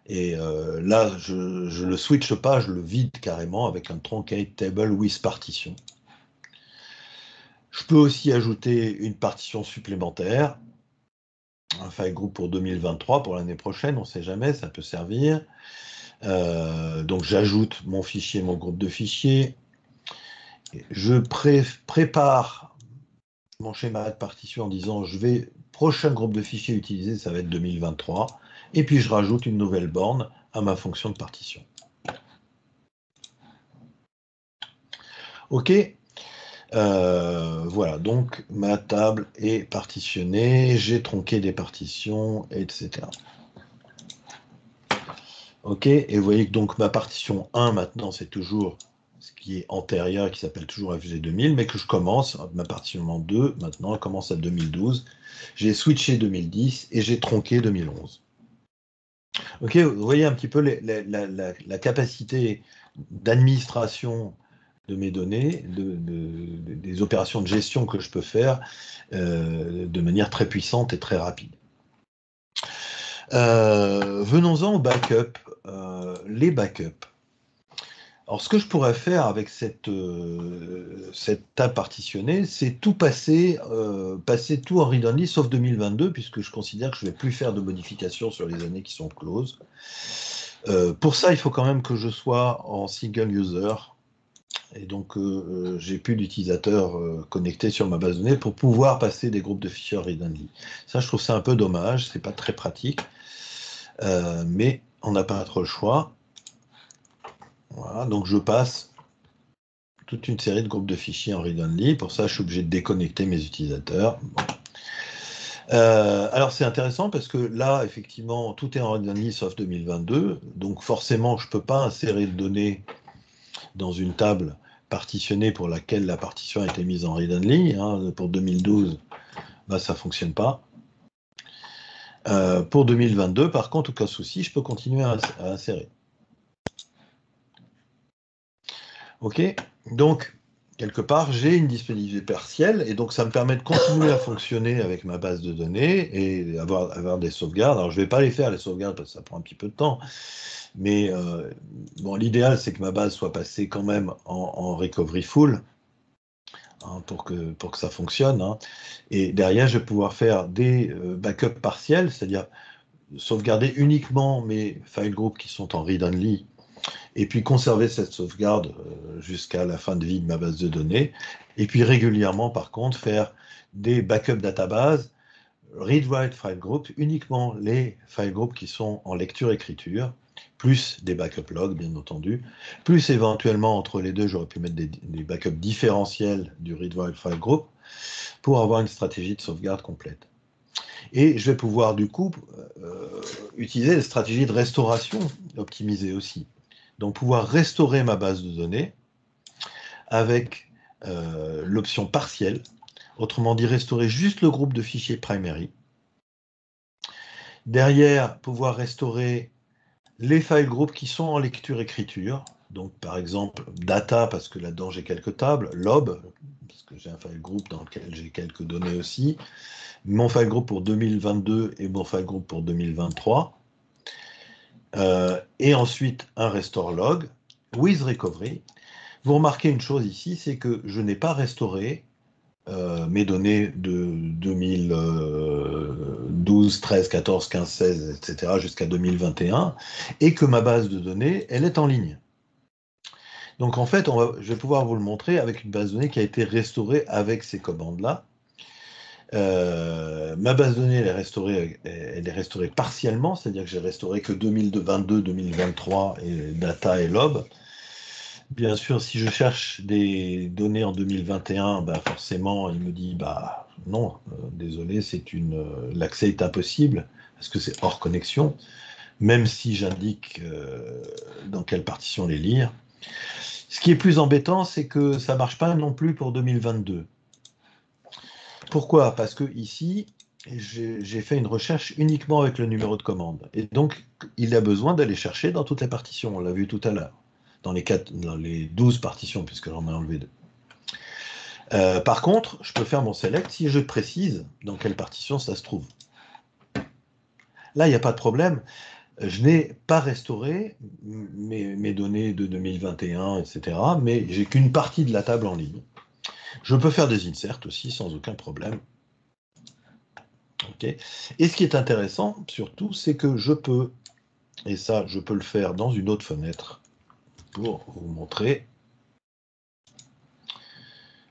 Et euh, là je ne le switch pas, je le vide carrément avec un truncate table with partition. Je peux aussi ajouter une partition supplémentaire, un file group pour 2023, pour l'année prochaine, on ne sait jamais, ça peut servir. Euh, donc j'ajoute mon fichier, mon groupe de fichiers. Je prépare mon schéma de partition en disant je vais prochain groupe de fichiers utilisé, ça va être 2023. Et puis je rajoute une nouvelle borne à ma fonction de partition. OK euh, voilà, donc ma table est partitionnée, j'ai tronqué des partitions, etc. Ok, et vous voyez que donc ma partition 1 maintenant, c'est toujours qui est antérieur, qui s'appelle toujours FG 2000, mais que je commence, ma partition 2, maintenant, elle commence à 2012. J'ai switché 2010 et j'ai tronqué 2011. Ok, vous voyez un petit peu la capacité d'administration de mes données, des opérations de gestion que je peux faire euh, de manière très puissante et très rapide. Euh, venons-en au backup. Euh, les backups. Alors, ce que je pourrais faire avec cette, cette table partitionnée, c'est tout passer, passer tout en read-only, sauf 2022, puisque je considère que je ne vais plus faire de modifications sur les années qui sont closes. pour ça, il faut quand même que je sois en single user, et donc, euh, euh, j'ai plus d'utilisateurs euh, connectés sur ma base de données pour pouvoir passer des groupes de fichiers read-only. Ça, je trouve ça un peu dommage, c'est pas très pratique, mais on n'a pas trop le choix. Voilà, donc je passe toute une série de groupes de fichiers en read-only. Pour ça, je suis obligé de déconnecter mes utilisateurs. alors c'est intéressant parce que là, effectivement, tout est en read-only sauf 2022. Donc forcément, je ne peux pas insérer de données dans une table partitionnée pour laquelle la partition a été mise en read-only. Hein, pour 2012, bah, ça ne fonctionne pas. Euh, pour 2022, par contre, aucun souci, je peux continuer à, insérer. OK Donc, quelque part, j'ai une disponibilité partielle et donc ça me permet de continuer à fonctionner avec ma base de données et avoir, avoir des sauvegardes. Alors, je ne vais pas les faire, les sauvegardes, parce que ça prend un petit peu de temps. Mais euh, bon, l'idéal, c'est que ma base soit passée quand même en, recovery full hein, pour, que, pour que ça fonctionne. Hein. Et derrière, je vais pouvoir faire des euh, backups partiels, c'est-à-dire sauvegarder uniquement mes file groups qui sont en read-only et puis conserver cette sauvegarde euh, jusqu'à la fin de vie de ma base de données. Et puis régulièrement, par contre, faire des backups database, read-write file groups, uniquement les file groups qui sont en lecture-écriture, plus des backup logs, bien entendu, plus éventuellement entre les deux, j'aurais pu mettre des, backups différentiels du read-write file group pour avoir une stratégie de sauvegarde complète. Et je vais pouvoir du coup euh, utiliser des stratégies de restauration optimisées aussi. Donc pouvoir restaurer ma base de données avec l'option partielle, autrement dit restaurer juste le groupe de fichiers primary. Derrière, pouvoir restaurer les file groups qui sont en lecture-écriture. Donc, par exemple, data, parce que là-dedans j'ai quelques tables, lob, parce que j'ai un file group dans lequel j'ai quelques données aussi, mon file group pour 2022 et mon file group pour 2023. Euh, et ensuite un restore log with recovery. Vous remarquez une chose ici, c'est que je n'ai pas restauré euh, mes données de 2012, 13, 14, 15, 16, etc. jusqu'à 2021, et que ma base de données, elle est en ligne. Donc en fait, je vais pouvoir vous le montrer avec une base de données qui a été restaurée avec ces commandes-là. Euh, ma base de données est restaurée, elle est restaurée partiellement, c'est-à-dire que j'ai restauré que 2022, 2023 et data et lob. Bien sûr, si je cherche des données en 2021, bah forcément, il me dit bah non, euh, désolé, c'est une euh, l'accès est impossible parce que c'est hors connexion, même si j'indique dans quelle partition les lire. Ce qui est plus embêtant, c'est que ça marche pas non plus pour 2022. Pourquoi? Parce que ici, j'ai fait une recherche uniquement avec le numéro de commande. Et donc, il a besoin d'aller chercher dans toutes les partitions. On l'a vu tout à l'heure dans les, dans les 12 partitions, puisque j'en ai enlevé deux. Euh, par contre, je peux faire mon select si je précise dans quelle partition ça se trouve. Là, il n'y a pas de problème. Je n'ai pas restauré mes, données de 2021, etc., mais j'ai qu'une partie de la table en ligne. Je peux faire des inserts aussi sans aucun problème. Et ce qui est intéressant, surtout, c'est que je peux, et ça, je peux le faire dans une autre fenêtre, pour vous montrer.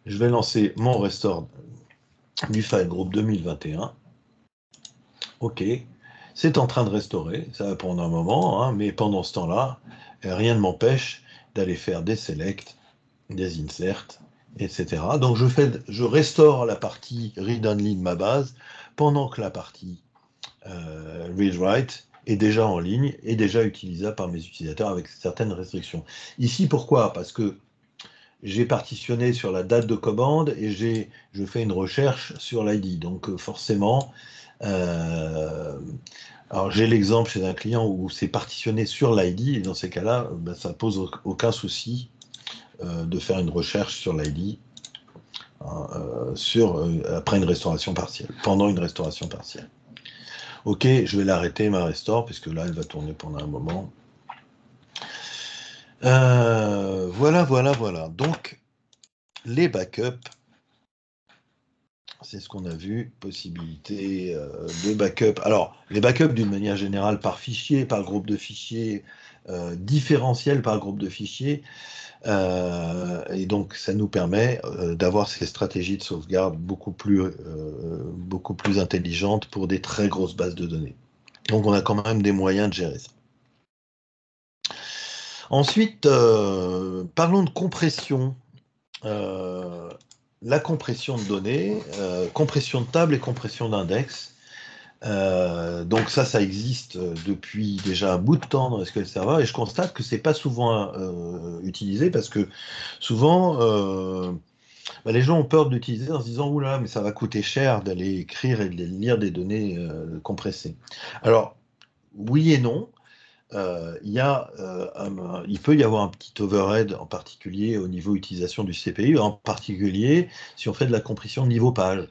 Je vais lancer mon restore du file group 2021. OK, c'est en train de restaurer, ça va prendre un moment, hein, mais pendant ce temps-là, rien ne m'empêche d'aller faire des selects, des inserts, etc. Donc je, fais, je restaure la partie read-only de ma base pendant que la partie euh, read-write est déjà en ligne et déjà utilisable par mes utilisateurs avec certaines restrictions. Ici, pourquoi? Parce que j'ai partitionné sur la date de commande et je fais une recherche sur l'ID. Donc euh, forcément, euh, j'ai l'exemple chez un client où c'est partitionné sur l'ID et dans ces cas-là, ben, ça pose aucun souci de faire une recherche sur l'ID hein, sur après une restauration partielle, pendant une restauration partielle. Ok, je vais l'arrêter, ma restore, puisque là, elle va tourner pendant un moment. Euh, voilà, voilà, voilà. Donc, les backups, c'est ce qu'on a vu, possibilité euh, de backup. Alors, les backups d'une manière générale par fichier, par groupe de fichiers, euh, différentiel par groupe de fichiers. Euh, et donc, ça nous permet euh, d'avoir ces stratégies de sauvegarde beaucoup plus, euh, beaucoup plus intelligentes pour des très grosses bases de données. Donc, on a quand même des moyens de gérer ça. Ensuite, parlons de compression. la compression de données, compression de table et compression d'index. Euh, donc ça, ça existe euh, depuis déjà un bout de temps dans SQL Server et je constate que c'est pas souvent euh, utilisé parce que souvent bah, les gens ont peur de l'utiliser en se disant oula mais ça va coûter cher d'aller écrire et de lire des données compressées. Alors oui et non. il, y a, il peut y avoir un petit overhead en particulier au niveau utilisation du CPU, en particulier si on fait de la compression niveau page.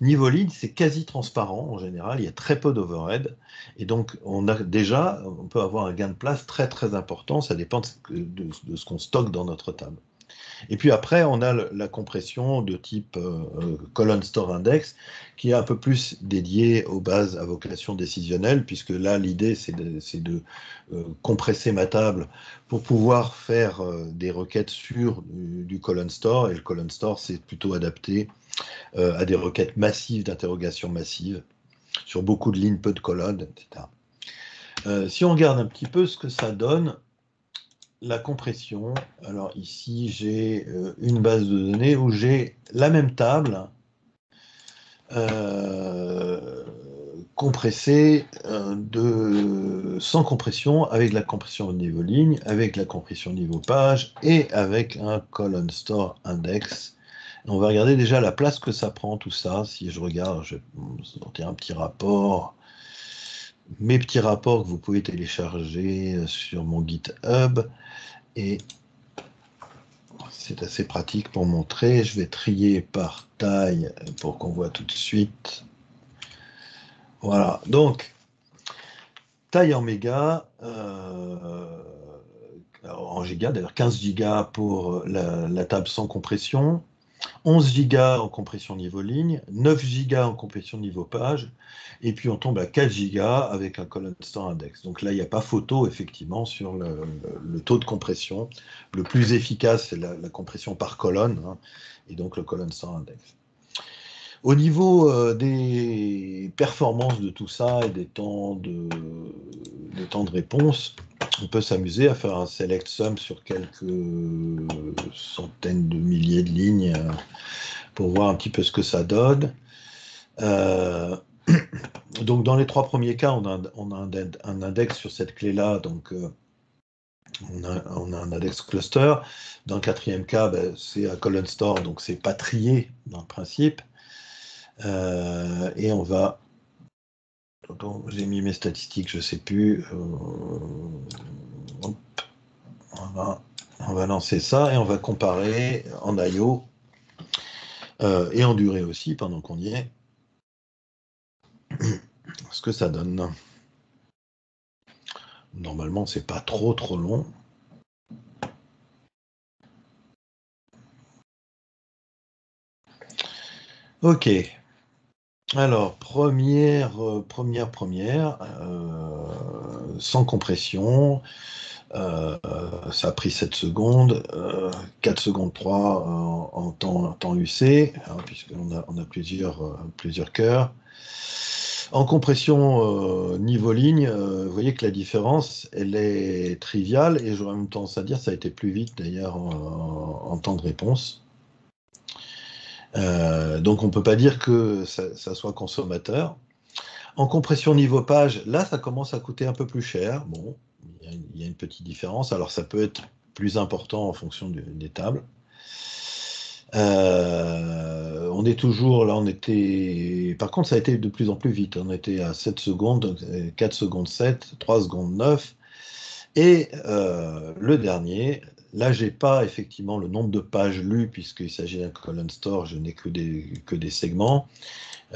Niveau lead, c'est quasi transparent en général, il y a très peu d'overhead, et donc on a déjà, on peut avoir un gain de place très très important, ça dépend de, ce qu'on stocke dans notre table. Et puis après, on a la compression de type euh, euh, store index, qui est un peu plus dédiée aux bases à vocation décisionnelle, puisque là, l'idée, c'est de, euh, compresser ma table pour pouvoir faire des requêtes sur du, colon store, et le colon store, c'est plutôt adapté à des requêtes massives d'interrogation massive, sur beaucoup de lignes, peu de colonnes, etc. si on regarde un petit peu ce que ça donne, la compression. Alors ici, j'ai euh, une base de données où j'ai la même table, euh, compressé euh, de, sans compression, avec la compression au niveau ligne, avec la compression au niveau page et avec un column store index. On va regarder déjà la place que ça prend tout ça. Si je regarde, je vais sortir un petit rapport. Mes petits rapports que vous pouvez télécharger sur mon GitHub. Et c'est assez pratique pour montrer. Je vais trier par taille pour qu'on voit tout de suite. Voilà, donc, taille en mégas, euh, en giga, d'ailleurs 15 gigas pour la, table sans compression, 11 gigas en compression niveau ligne, 9 gigas en compression niveau page, et puis on tombe à 4 gigas avec un store index. Donc là, il n'y a pas photo, effectivement, sur le, taux de compression. Le plus efficace, c'est la, compression par colonne, hein, et donc le colonne store index. Au niveau euh, des performances de tout ça et des temps de, temps de réponse, on peut s'amuser à faire un select sum sur quelques centaines de milliers de lignes euh, pour voir un petit peu ce que ça donne. Euh, donc dans les trois premiers cas, on a, un, index sur cette clé-là, donc on, a, un index cluster. Dans le quatrième cas, ben, c'est un colon store, donc c'est pas trié dans le principe. Euh, et on va. J'ai mis mes statistiques, je ne sais plus. Euh, on, va, on, va, lancer ça et on va comparer en IO euh, et en durée aussi pendant qu'on y est. Ce que ça donne. Normalement, c'est pas trop trop long. Ok. Alors, première, euh, première, première, euh, sans compression. Euh, ça a pris 7 secondes, 4 secondes 3 en, temps, temps, UC, hein, puisqu'on a, on a plusieurs, plusieurs cœurs. En compression niveau ligne, vous voyez que la différence, elle est triviale, et j'aurais même tendance à dire ça a été plus vite d'ailleurs en temps de réponse. Euh, donc on ne peut pas dire que ça, soit consommateur. En compression niveau page, là, ça commence à coûter un peu plus cher. Bon, il y, a une petite différence. Alors ça peut être plus important en fonction des tables. Euh, on est toujours, là on était, par contre ça a été de plus en plus vite, on était à 7 secondes, 4 secondes 7, 3 secondes 9, et euh, le dernier, Là, j'ai pas effectivement le nombre de pages lues puisqu'il s'agit d'un column store, je n'ai que des, que des segments.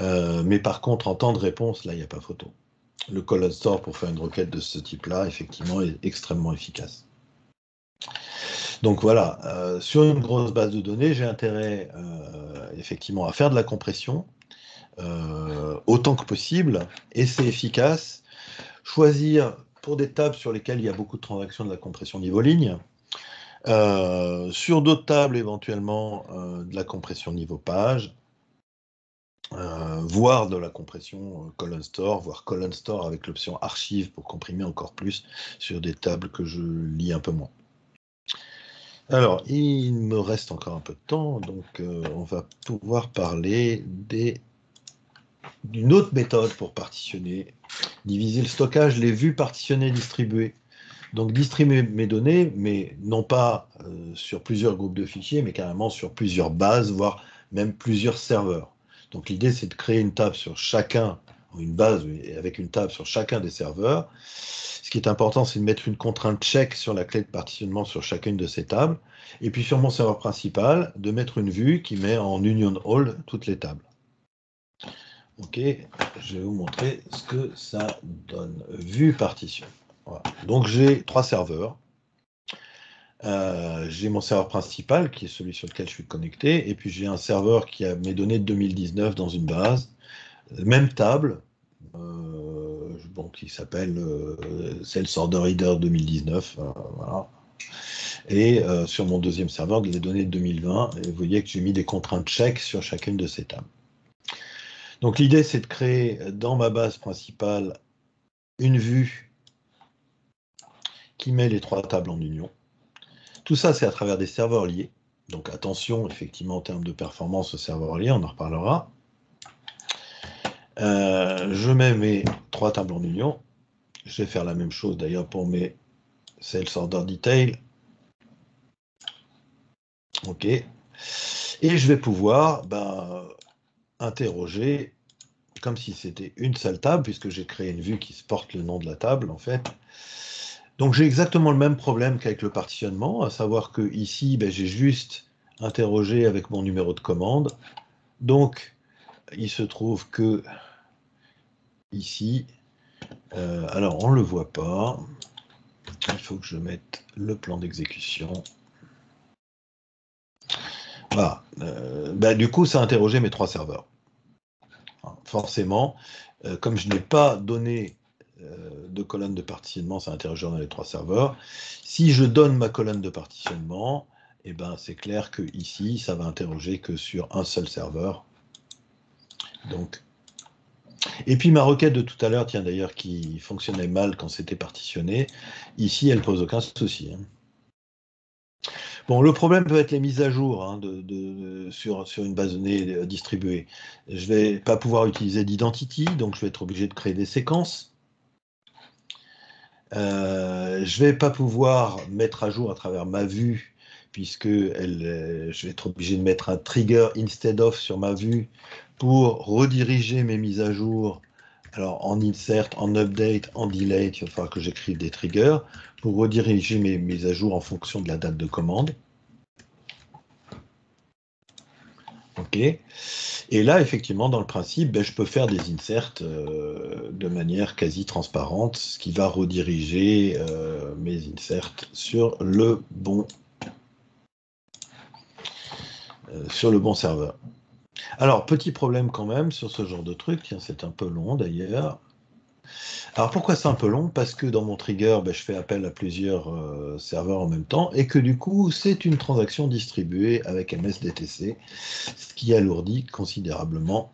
Euh, mais par contre, en temps de réponse, là, il n'y a pas photo. Le column store pour faire une requête de ce type-là, effectivement, est extrêmement efficace. Donc voilà, euh, sur une grosse base de données, j'ai intérêt euh, effectivement à faire de la compression autant que possible, et c'est efficace. Choisir pour des tables sur lesquelles il y a beaucoup de transactions de la compression niveau ligne, euh, sur d'autres tables, éventuellement, euh, de la compression niveau page, euh, voire de la compression colon store, voire colon store avec l'option archive pour comprimer encore plus sur des tables que je lis un peu moins. Alors, il me reste encore un peu de temps, donc on va pouvoir parler d'une autre méthode pour partitionner, diviser le stockage, les vues partitionnées distribuées. Donc distribuer mes données, mais non pas euh, sur plusieurs groupes de fichiers, mais carrément sur plusieurs bases, voire même plusieurs serveurs. Donc l'idée, c'est de créer une table sur chacun, une base avec une table sur chacun des serveurs. Ce qui est important, c'est de mettre une contrainte check sur la clé de partitionnement sur chacune de ces tables. Et puis sur mon serveur principal, de mettre une vue qui met en union all toutes les tables. Ok, je vais vous montrer ce que ça donne. Vue partition. Donc j'ai trois serveurs. Euh, j'ai mon serveur principal qui est celui sur lequel je suis connecté, et puis j'ai un serveur qui a mes données de 2019 dans une base, même table, euh, qui s'appelle euh, Sales Order Reader 2019, voilà. Et sur mon deuxième serveur, les données de 2020, et vous voyez que j'ai mis des contraintes check sur chacune de ces tables. Donc l'idée, c'est de créer dans ma base principale une vue qui met les trois tables en union. Tout ça, c'est à travers des serveurs liés. Donc attention, effectivement, en termes de performance au serveur lié, on en reparlera. Euh, je mets mes trois tables en union. Je vais faire la même chose d'ailleurs pour mes sales order detail. OK. Et je vais pouvoir ben, interroger comme si c'était une seule table, puisque j'ai créé une vue qui se porte le nom de la table, en fait. Donc j'ai exactement le même problème qu'avec le partitionnement, à savoir que ici, ben, j'ai juste interrogé avec mon numéro de commande. Donc, il se trouve que ici, euh, alors on ne le voit pas, il faut que je mette le plan d'exécution. Voilà. Euh, ben, du coup, ça a interrogé mes trois serveurs. Forcément, euh, comme je n'ai pas donné de colonne de partitionnement, ça interrogé dans les trois serveurs. Si je donne ma colonne de partitionnement, eh ben, c'est clair que ici, ça va interroger que sur un seul serveur. Donc, et puis ma requête de tout à l'heure, tiens d'ailleurs, qui fonctionnait mal quand c'était partitionné, ici, elle pose aucun souci. Hein. Bon, le problème peut être les mises à jour hein, sur, une base de données euh, distribuée. Je ne vais pas pouvoir utiliser d'identity, donc je vais être obligé de créer des séquences. Euh, je ne vais pas pouvoir mettre à jour à travers ma vue, puisque euh, je vais être obligé de mettre un trigger instead of sur ma vue pour rediriger mes mises à jour alors en insert, en update, en delete, il va falloir que j'écrive des triggers pour rediriger mes mises à jour en fonction de la date de commande. OK. Et là, effectivement, dans le principe, ben, je peux faire des inserts euh, de manière quasi transparente, ce qui va rediriger euh, mes inserts sur le bon, euh, sur le bon serveur. Alors, petit problème quand même sur ce genre de truc, c'est un peu long d'ailleurs. Alors pourquoi c'est un peu long? Parce que dans mon trigger, ben, je fais appel à plusieurs euh, serveurs en même temps et que du coup, c'est une transaction distribuée avec MSDTC, ce qui alourdit considérablement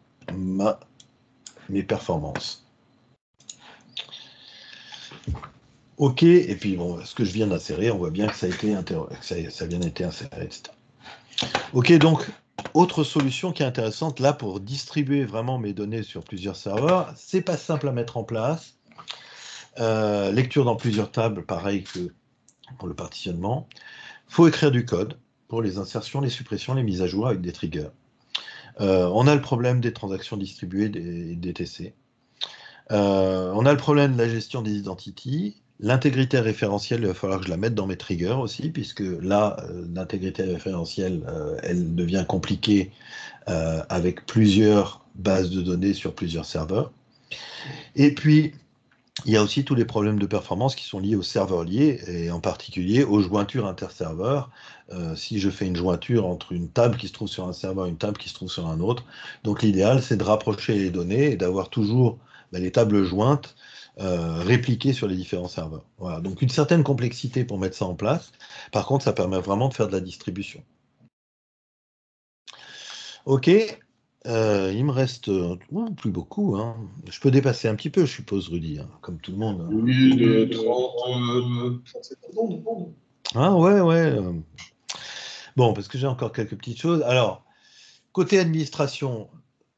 mes performances. Ok, et puis bon, ce que je viens d'insérer, on voit bien que ça a été ça, ça vient d'être inséré, etc. Ok, donc autre solution qui est intéressante là pour distribuer vraiment mes données sur plusieurs serveurs, c'est pas simple à mettre en place. Euh, lecture dans plusieurs tables, pareil que pour le partitionnement. Il faut écrire du code pour les insertions, les suppressions, les mises à jour avec des triggers. Euh, on a le problème des transactions distribuées des DTC. Euh, on a le problème de la gestion des identities. L'intégrité référentielle, il va falloir que je la mette dans mes triggers aussi, puisque là, euh, l'intégrité référentielle, euh, elle devient compliquée euh, avec plusieurs bases de données sur plusieurs serveurs. Et puis, il y a aussi tous les problèmes de performance qui sont liés aux serveurs liés, et en particulier aux jointures interserveurs. si je fais une jointure entre une table qui se trouve sur un serveur et une table qui se trouve sur un autre. Donc l'idéal, c'est de rapprocher les données et d'avoir toujours ben, les tables jointes euh, répliquer sur les différents serveurs. Voilà, donc une certaine complexité pour mettre ça en place. Par contre, ça permet vraiment de faire de la distribution. Ok, euh, il me reste euh, plus beaucoup. Hein. Je peux dépasser un petit peu, je suppose, Rudy, hein, comme tout le monde. Hein. Oui, de 30, 37 secondes. Ah ouais, ouais. Bon, parce que j'ai encore quelques petites choses. Alors, côté administration,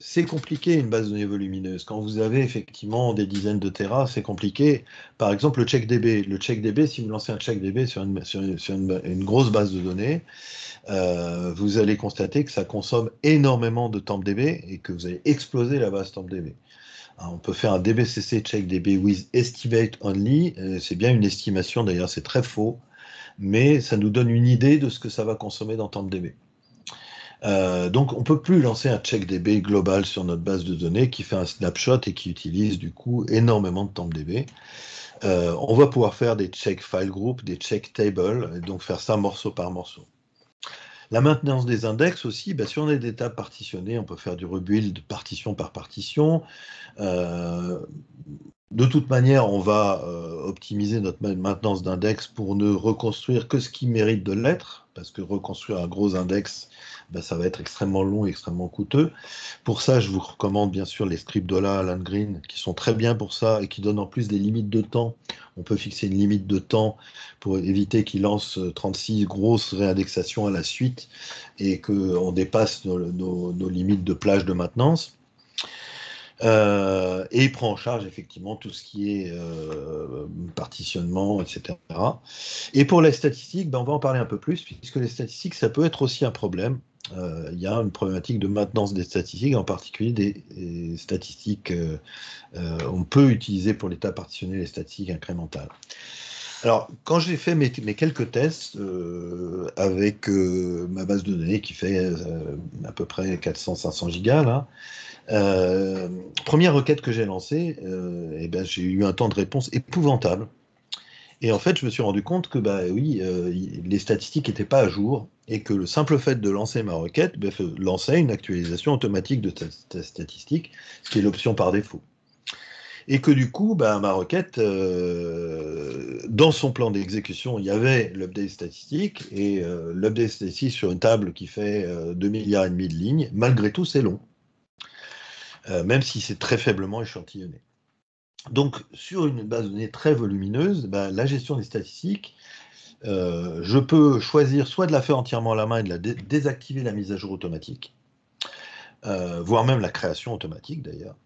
c'est compliqué une base de données volumineuse. Quand vous avez effectivement des dizaines de terras, c'est compliqué. Par exemple, le checkDB. Le checkDB, si vous lancez un checkDB sur une, sur une, grosse base de données, euh, vous allez constater que ça consomme énormément de TempDB et que vous allez exploser la base TempDB. on peut faire un DBCC checkDB with estimate only. Euh, c'est bien une estimation, d'ailleurs, c'est très faux, mais ça nous donne une idée de ce que ça va consommer dans TempDB. Euh, donc, on ne peut plus lancer un checkDB global sur notre base de données qui fait un snapshot et qui utilise du coup énormément de TempDB. Euh, on va pouvoir faire des check file group, des check table, et donc faire ça morceau par morceau. La maintenance des index aussi, bah, si on a des tables partitionnées, on peut faire du rebuild partition par partition. Euh, de toute manière, on va optimiser notre maintenance d'index pour ne reconstruire que ce qui mérite de l'être, parce que reconstruire un gros index, ben, ça va être extrêmement long et extrêmement coûteux. Pour ça, je vous recommande bien sûr les scripts Dola, Alan Green, qui sont très bien pour ça et qui donnent en plus des limites de temps. On peut fixer une limite de temps pour éviter qu'il lance 36 grosses réindexations à la suite et qu'on dépasse nos, limites de plage de maintenance. Euh, et il prend en charge effectivement tout ce qui est partitionnement, etc. Et pour les statistiques, ben, on va en parler un peu plus, puisque les statistiques, ça peut être aussi un problème. il y a une problématique de maintenance des statistiques, en particulier des, statistiques. on peut utiliser pour l'état partitionné les statistiques incrémentales. Alors, quand j'ai fait mes, quelques tests euh, avec euh, ma base de données qui fait euh, à peu près 400-500 gigas, là, première requête que j'ai lancée, eh ben, j'ai eu un temps de réponse épouvantable. Et en fait, je me suis rendu compte que bah, oui, les statistiques n'étaient pas à jour et que le simple fait de lancer ma requête bah, lançait une actualisation automatique de statistiques, ce qui est l'option par défaut. Et que du coup, bah, ma requête, euh, dans son plan d'exécution, il y avait l'update statistique, et euh, l'update statistique sur une table qui fait 2 euh, milliards et demi de lignes, malgré tout, c'est long, même si c'est très faiblement échantillonné. Donc, sur une base de données très volumineuse, bah, la gestion des statistiques, je peux choisir soit de la faire entièrement à la main et de la désactiver la mise à jour automatique, voire même la création automatique d'ailleurs.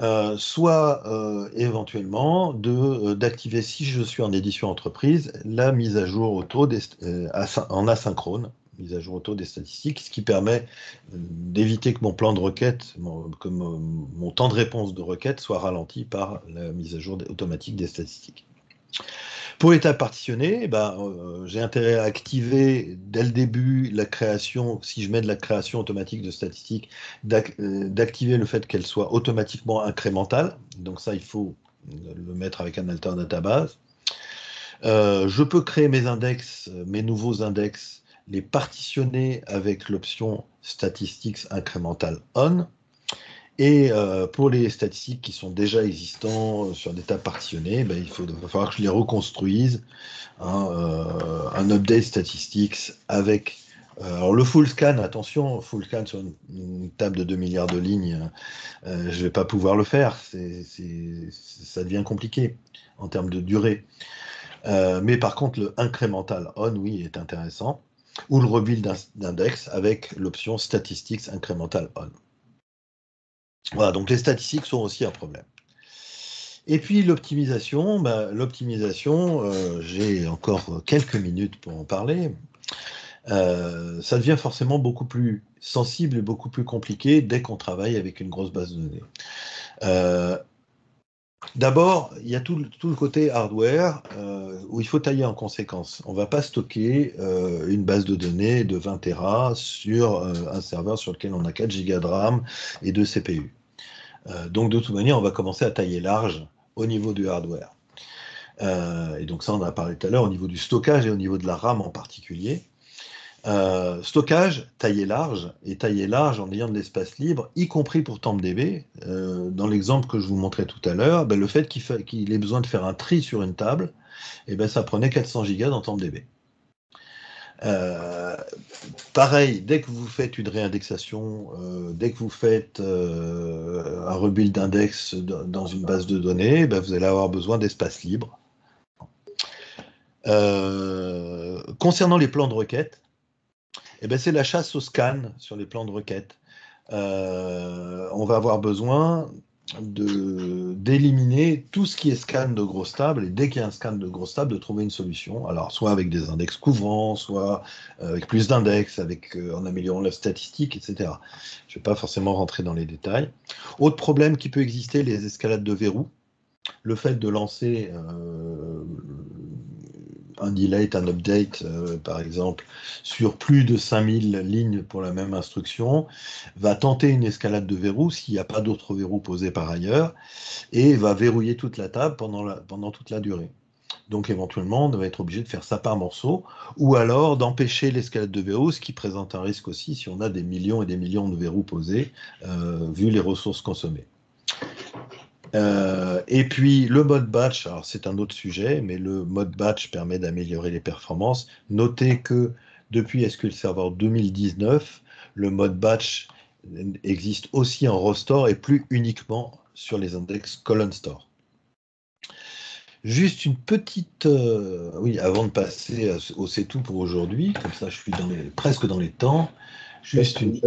Euh, soit euh, éventuellement euh, d'activer, si je suis en édition entreprise, la mise à jour auto en asynchrone, mise à jour auto des statistiques, ce qui permet d'éviter que mon plan de requête, que mon temps de réponse de requête soit ralenti par la mise à jour automatique des statistiques. Pour l'état partitionné, eh ben, euh, j'ai intérêt à activer dès le début la création, si je mets de la création automatique de statistiques, euh, d'activer le fait qu'elle soit automatiquement incrémentale. Donc ça, il faut le mettre avec un alter database. Euh, je peux créer mes index, mes nouveaux index, les partitionner avec l'option statistics incrémental on. Et euh, pour les statistiques qui sont déjà existants euh, sur des tables partitionnées, ben, il, faut, va falloir que je les reconstruise. Hein, euh, un update statistics avec. alors le full scan, attention, full scan sur une, table de 2 milliards de lignes, je ne vais pas pouvoir le faire. ça devient compliqué en termes de durée. mais par contre, le incrémental on, oui, est intéressant. Ou le rebuild d'index avec l'option statistics incrémental on. Voilà, donc les statistiques sont aussi un problème. Et puis l'optimisation, bah, l'optimisation, euh, j'ai encore quelques minutes pour en parler. Euh, ça devient forcément beaucoup plus sensible et beaucoup plus compliqué dès qu'on travaille avec une grosse base de données. Euh, d'abord, il y a tout, le côté hardware où il faut tailler en conséquence. On ne va pas stocker une base de données de 20 Tera sur un serveur sur lequel on a 4 Go de RAM et 2 CPU. Euh, donc de toute manière, on va commencer à tailler large au niveau du hardware. Euh, et donc ça, on en a parlé tout à l'heure au niveau du stockage et au niveau de la RAM en particulier. Euh, stockage, tailler large, et tailler large en ayant de l'espace libre, y compris pour TempDB. dans l'exemple que je vous montrais tout à l'heure, ben, le fait qu'il ait besoin de faire un tri sur une table, eh ben, ça prenait 400 Go dans TempDB. Euh, pareil, dès que vous faites une réindexation, euh, dès que vous faites euh, un rebuild d'index dans une base de données, ben, vous allez avoir besoin d'espace libre. concernant les plans de requête, eh ben, c'est la chasse au scan sur les plans de requête. on va avoir besoin d'éliminer tout ce qui est scan de grosses tables. Et dès qu'il y a un scan de grosses tables de trouver une solution. Alors soit avec des index couvrants soit euh, avec plus d'index euh, en améliorant la statistique etc je ne vais pas forcément rentrer dans les détails. Autre problème qui peut exister les escalades de verrou le fait de lancer euh, un delete, un update, euh, par exemple, sur plus de 5000 lignes pour la même instruction, va tenter une escalade de verrou s'il n'y a pas d'autres verrous posés par ailleurs, et va verrouiller toute la table pendant, pendant toute la durée. Donc éventuellement, on va être obligé de faire ça par morceau, ou alors d'empêcher l'escalade de verrou, ce qui présente un risque aussi si on a des millions et des millions de verrous posés, euh, vu les ressources consommées. Euh, et puis le mode batch, alors c'est un autre sujet, mais le mode batch permet d'améliorer les performances. Notez que depuis SQL Server 2019, le mode batch existe aussi en restore et plus uniquement sur les index colon store? Juste une petite, euh, oui, avant de passer au c'est tout pour aujourd'hui, comme ça je suis presque dans les temps. Juste une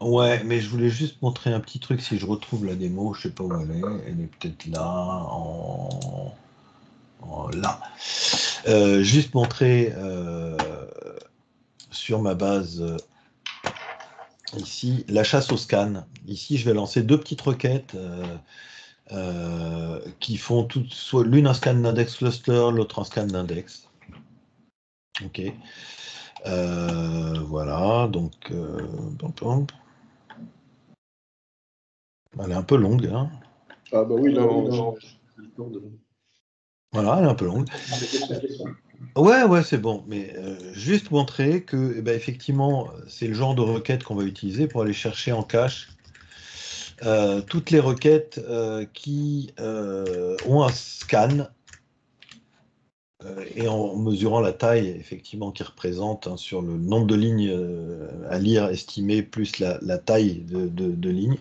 Ouais, mais je voulais juste montrer un petit truc si je retrouve la démo, je sais pas où elle est, elle est peut-être là, en... là. Euh, juste montrer euh, sur ma base euh, ici la chasse au scan. Ici, je vais lancer deux petites requêtes qui font toutes, soit l'une un scan d'index cluster, l'autre un scan d'index. Ok. Voilà, donc, elle est un peu longue. Hein. Ah bah oui, là, voilà, elle est un peu longue. Ouais, ouais, c'est bon. Mais euh, juste montrer que, eh ben, effectivement, c'est le genre de requête qu'on va utiliser pour aller chercher en cache euh, toutes les requêtes euh, qui ont un scan et en mesurant la taille, effectivement, qui représente hein, sur le nombre de lignes à lire estimé plus la, taille de, lignes,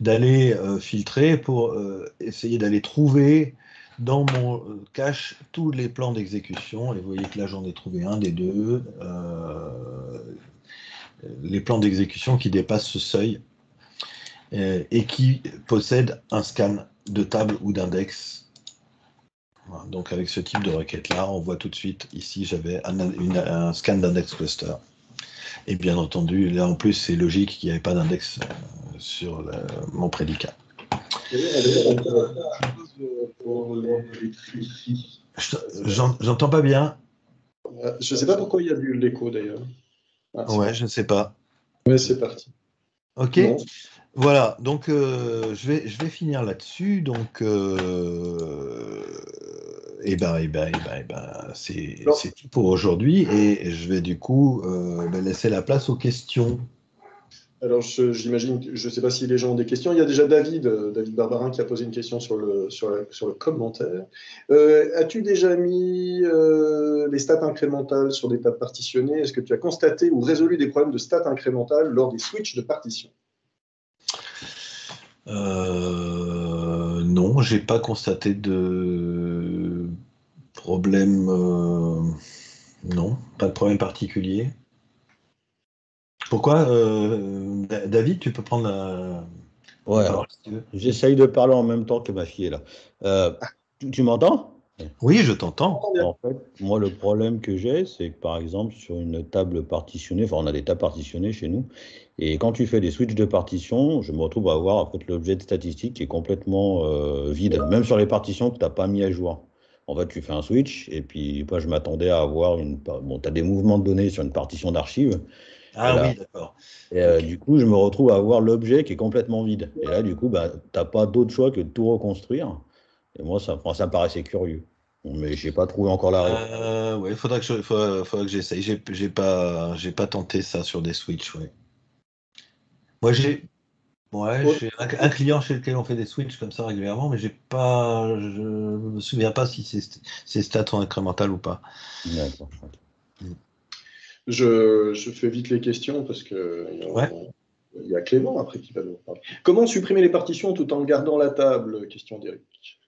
d'aller filtrer pour essayer d'aller trouver dans mon euh, cache tous les plans d'exécution. Et vous voyez que là, j'en ai trouvé un des deux. Euh, les plans d'exécution qui dépassent ce seuil euh, et qui possèdent un scan de table ou d'index. Donc avec ce type de requête-là, on voit tout de suite, ici j'avais un, scan d'index cluster. Et bien entendu, là en plus c'est logique qu'il n'y avait pas d'index sur mon prédicat. J'entends pas bien. Je ne sais pas pourquoi il y a eu l'écho d'ailleurs. Ah, ouais, je ne sais pas. Mais c'est parti. Ok. Voilà, donc euh, je, vais, je vais finir là-dessus. Donc, euh, eh ben, eh ben, eh ben, et ben c'est tout pour aujourd'hui. Et je vais du coup euh, ben, laisser la place aux questions. Alors, j'imagine, je ne sais pas si les gens ont des questions. Il y a déjà David, euh, David Barbarin, qui a posé une question sur le, sur, sur le commentaire. Euh, as-tu déjà mis euh, les stats incrémentales sur des tables partitionnées? Est-ce que tu as constaté ou résolu des problèmes de stats incrémentales lors des switches de partition? Euh, Non, j'ai pas constaté de problème. non, pas de problème particulier. Pourquoi euh, David, tu peux prendre la. Ouais, j'essaye de parler en même temps que ma fille est là. Euh, tu, m'entends? Oui, je t'entends. En fait, moi, le problème que j'ai, c'est que par exemple, sur une table partitionnée, enfin, on a des tables partitionnées chez nous, et quand tu fais des switches de partition, je me retrouve à avoir en fait, l'objet de statistique qui est complètement euh, vide, même sur les partitions que tu n'as pas mis à jour. En fait, tu fais un switch, et puis moi, je m'attendais à avoir une. Bon, tu as des mouvements de données sur une partition d'archives. Ah oui, d'accord. Et euh, du coup, je me retrouve à avoir l'objet qui est complètement vide. Et là, du coup, bah, tu n'as pas d'autre choix que de tout reconstruire. Et moi, ça, ça me paraissait curieux. Mais je n'ai pas trouvé encore la réponse. Euh, ouais, il faudra que, que j'essaye. J'ai, j'ai pas, j'ai pas tenté ça sur des Switch. Ouais. Moi, j'ai, ouais, j'ai un, client chez lequel on fait des Switch comme ça régulièrement, mais j'ai pas, je me souviens pas si c'est, stats sont incrémentales ou pas. Mm. Je, fais vite les questions parce que il y a Clément après qui va nous parler. Comment supprimer les partitions tout en gardant la table? Question d'Eric.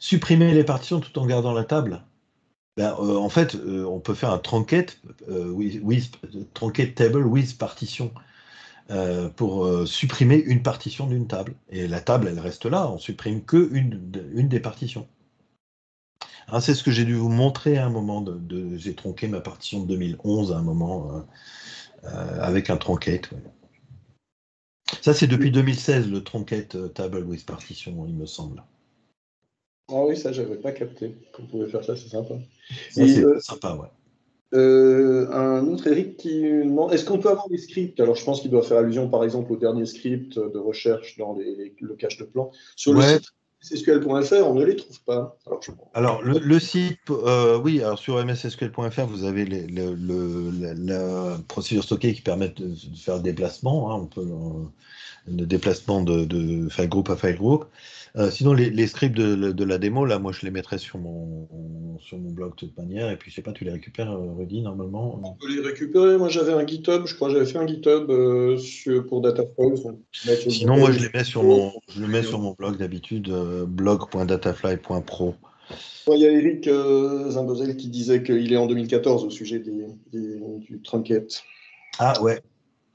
Supprimer les partitions tout en gardant la table? Ben, euh, En fait, euh, on peut faire un trunket, euh, with, table with partition pour supprimer une partition d'une table. Et la table, elle reste là, on supprime que une des partitions. Ah, c'est ce que j'ai dû vous montrer à un moment. De, j'ai tronqué ma partition de 2011 à un moment euh, euh, avec un tronquette. Ça, c'est depuis 2016 le tronquette euh, Table with Partition, il me semble. Ah oui, ça, j'avais pas capté. Qu'on pouvait faire ça, c'est sympa. c'est sympa, ouais. Un autre Eric qui demande est-ce qu'on peut avoir des scripts? Alors je pense qu'il doit faire allusion par exemple au dernier script de recherche dans le cache de plan. Sur le site MSSQL.fr, on ne les trouve pas. Alors, le, site, euh, oui, alors sur MSSQL.fr, vous avez le, la procédure stockée qui permet de, faire le déplacement. Hein, on peut, euh, le déplacement de, de, file group à file group. Euh, sinon, les, scripts de, la démo, là, moi, je les mettrais sur mon, sur mon blog de toute manière. Et puis, je sais pas, tu les récupères, euh, Rudy, normalement? On peut les récupérer. Moi, j'avais un GitHub. Je crois que j'avais fait un GitHub euh, sur, pour Dataflow. Sinon, moi, je les mets sur mon, je le mets sur mon blog d'habitude, blog.datafly.pro. Il y a Eric euh, Zimbozel qui disait qu'il est en 2014 au sujet des, des, du Trunket. Ah ouais.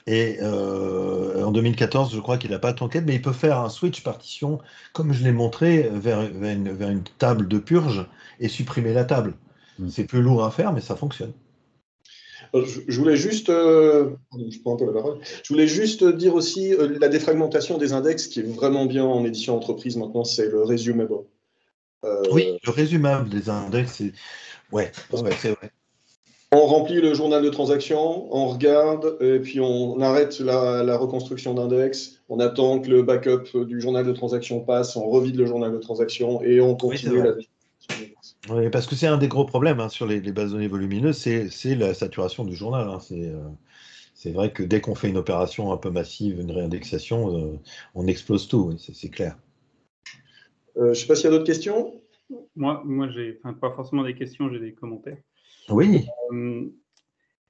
Et euh, en 2014, je crois qu'il n'a pas de Trunket, mais il peut faire un switch partition, comme je l'ai montré, vers, vers, une, vers, une, table de purge et supprimer la table. Mm. C'est plus lourd à faire, mais ça fonctionne. Je, je voulais juste, euh, je prends un peu la parole. Je voulais juste dire aussi euh, la défragmentation des index qui est vraiment bien en édition entreprise maintenant, c'est le resumable. Euh, oui, le résumable des index, c'est ouais, ouais c'est vrai. On remplit le journal de transaction, on regarde, et puis on arrête la, la reconstruction d'index, on attend que le backup du journal de transaction passe, on revide le journal de transaction et on continue oui, la oui, parce que c'est un des gros problèmes hein, sur les, les, bases de données volumineuses, c'est la saturation du journal. Hein. C'est euh, vrai que dès qu'on fait une opération un peu massive, une réindexation, euh, on explose tout, oui, c'est clair. Euh, je ne sais pas s'il y a d'autres questions. Moi, moi j'ai pas forcément des questions, j'ai des commentaires. Oui. Euh,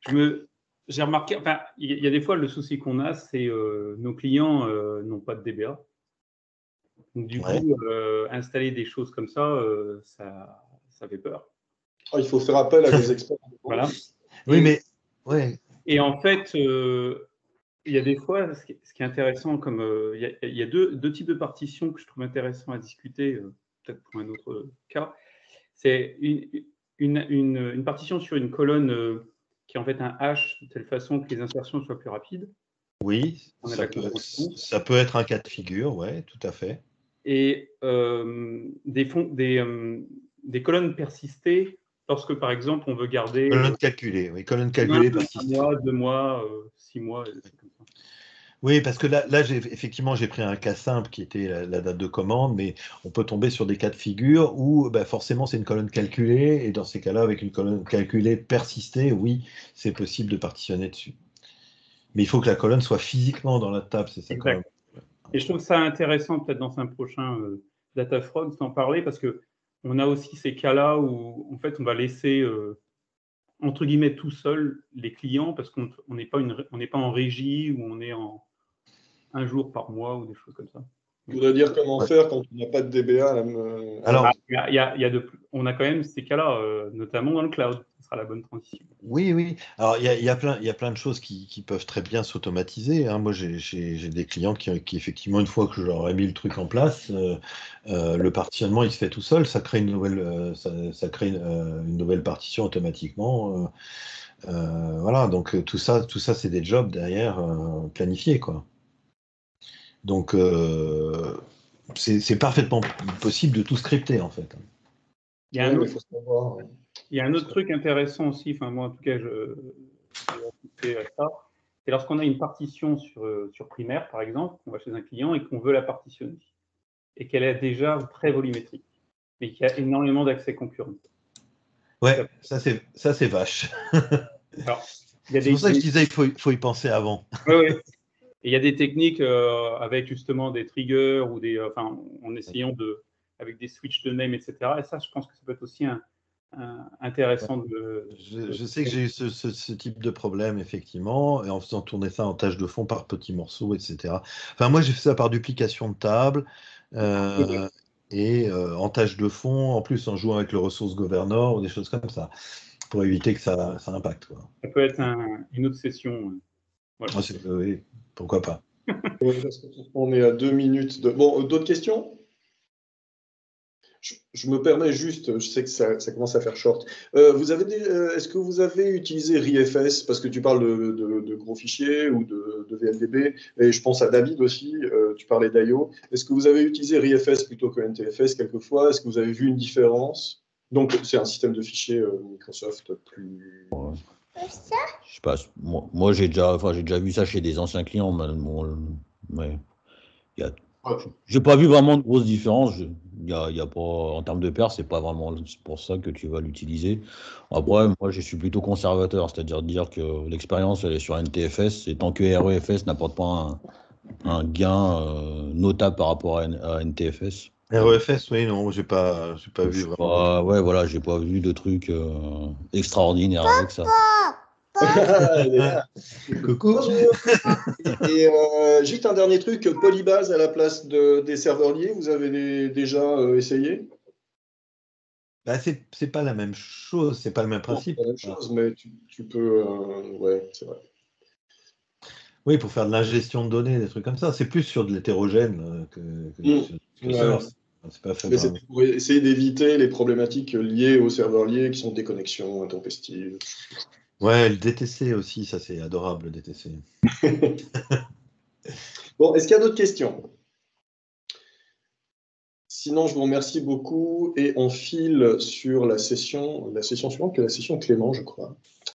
je me, j'ai remarqué, enfin, il y, y, a des fois le souci qu'on a, c'est euh, nos clients n'ont pas de DBA. Donc, du ouais. coup, installer des choses comme ça, ça, ça fait peur. Ah, il faut faire appel à des experts. voilà. Oui, mais ouais. Et en fait, euh, il y a des fois, ce qui est, ce qui est intéressant, comme euh, il, y a, il, y a, deux, deux, types de partitions que je trouve intéressant à discuter, euh, peut-être pour un autre cas. C'est une, une, une, une, partition sur une colonne qui est en fait un hash de telle façon que les insertions soient plus rapides. Oui, ça peut, ça peut, être un cas de figure, ouais, tout à fait. Et des, fonds, des, des colonnes persistées lorsque, par exemple, on veut garder. Colonne calculée, oui, colonne calculée persistée. Un mois, deux mois, euh, six mois, et comme ça. Oui, parce que là, là effectivement, j'ai pris un cas simple qui était la, date de commande, mais on peut tomber sur des cas de figure où bah, forcément c'est une colonne calculée, et dans ces cas-là, avec une colonne calculée persistée, oui, c'est possible de partitionner dessus. Mais il faut que la colonne soit physiquement dans la table, c'est ça même. Et je trouve ça intéressant, peut-être dans un prochain euh, Datafrog, d'en parler, parce que on a aussi ces cas-là où en fait on va laisser euh, entre guillemets tout seul les clients parce qu'on n'est pas, pas en régie ou on est en un jour par mois ou des choses comme ça. Je voudrais dire comment ouais. faire quand on n'a pas de DBA. Là, me... Alors, il y a, y a, y a de, on a quand même ces cas-là, euh, notamment dans le cloud. Ce sera la bonne transition. Oui, oui. Alors, il y a, y a, plein, y a plein de choses qui, qui peuvent très bien s'automatiser. Hein. Moi, j'ai des clients qui, qui, effectivement, une fois que je leur ai mis le truc en place, euh, euh, le partitionnement, il se fait tout seul. Ça crée une nouvelle, euh, ça, ça, crée une, une, nouvelle partition automatiquement. voilà. Donc, tout ça, tout ça c'est des jobs derrière planifiés, quoi. Donc, euh, c'est parfaitement possible de tout scripter, en fait. Il y a un autre, il y a un autre truc intéressant aussi, enfin, moi, en tout cas, je, je à ça. C'est lorsqu'on a une partition sur, sur primaire, par exemple, on va chez un client et qu'on veut la partitionner, et qu'elle est déjà très volumétrique, mais qu'il y a énormément d'accès concurrents. Ouais, ça c'est ça c'est vache. C'est pour ça que je disais qu'il faut, faut, y penser avant. Oui, oui. Et il y a des techniques euh, avec justement des triggers ou des, euh, enfin, en essayant de, avec des switches de name, etc. Et ça, je pense que ça peut être aussi un, un intéressant de. Je, je, sais que j'ai eu ce, ce, ce, type de problème, effectivement, et en faisant tourner ça en tâche de fond par petits morceaux, etc. Enfin, moi, j'ai fait ça par duplication de table. Euh, et euh, en tâche de fond, en plus en jouant avec le ressource governor ou des choses comme ça, pour éviter que ça, ça impacte. Quoi. Ça peut être un, une autre session. Voilà. Ah, oui, pourquoi pas On est à deux minutes de. Bon, d'autres questions? Je, je, me permets juste, je sais que ça, ça commence à faire short. Euh, vous avez, euh, est-ce que vous avez utilisé RIFS parce que tu parles de, de, de gros fichiers ou de, VLDB et je pense à David aussi. Euh, tu parlais d'IO. Est-ce que vous avez utilisé RIFS plutôt que NTFS quelquefois? Est-ce que vous avez vu une différence? Donc c'est un système de fichiers euh, Microsoft plus. Ouais. Je sais pas, moi, moi j'ai déjà, enfin, j'ai déjà vu ça chez des anciens clients, mais bon, mais y a, j'ai pas vu vraiment de grosses différences. Il y a, y a pas, en termes de paire, c'est pas vraiment pour ça que tu vas l'utiliser. Après, moi, je suis plutôt conservateur, c'est-à-dire dire que l'expérience elle est sur NTFS et tant que REFS n'apporte pas un, un gain euh, notable par rapport à, à NTFS. REFS, oui, non, j'ai pas, j'ai pas vu vraiment. Pas, ouais, voilà, j'ai pas vu de trucs euh, extraordinaires avec ça. Coucou. Et euh, juste un dernier truc, Polybase à la place de, des serveurs liés, vous avez déjà euh, essayé? Bah, c'est c'est pas la même chose, c'est pas le même Non, principe. c'est la même chose, mais tu, tu peux. euh, ouais, c'est vrai. Oui, pour faire de l'ingestion de données, des trucs comme ça. C'est plus sur de l'hétérogène que, que Mm. sur Ouais. C'est- pas fait Mais pour essayer d'éviter les problématiques liées aux serveurs liés qui sont déconnexions intempestives. Ouais, le DTC aussi, ça c'est adorable, le DTC. Bon, est-ce qu'il y a d'autres questions? Sinon, je vous remercie beaucoup et on file sur la session, la session suivante, qui est la session Clément, je crois.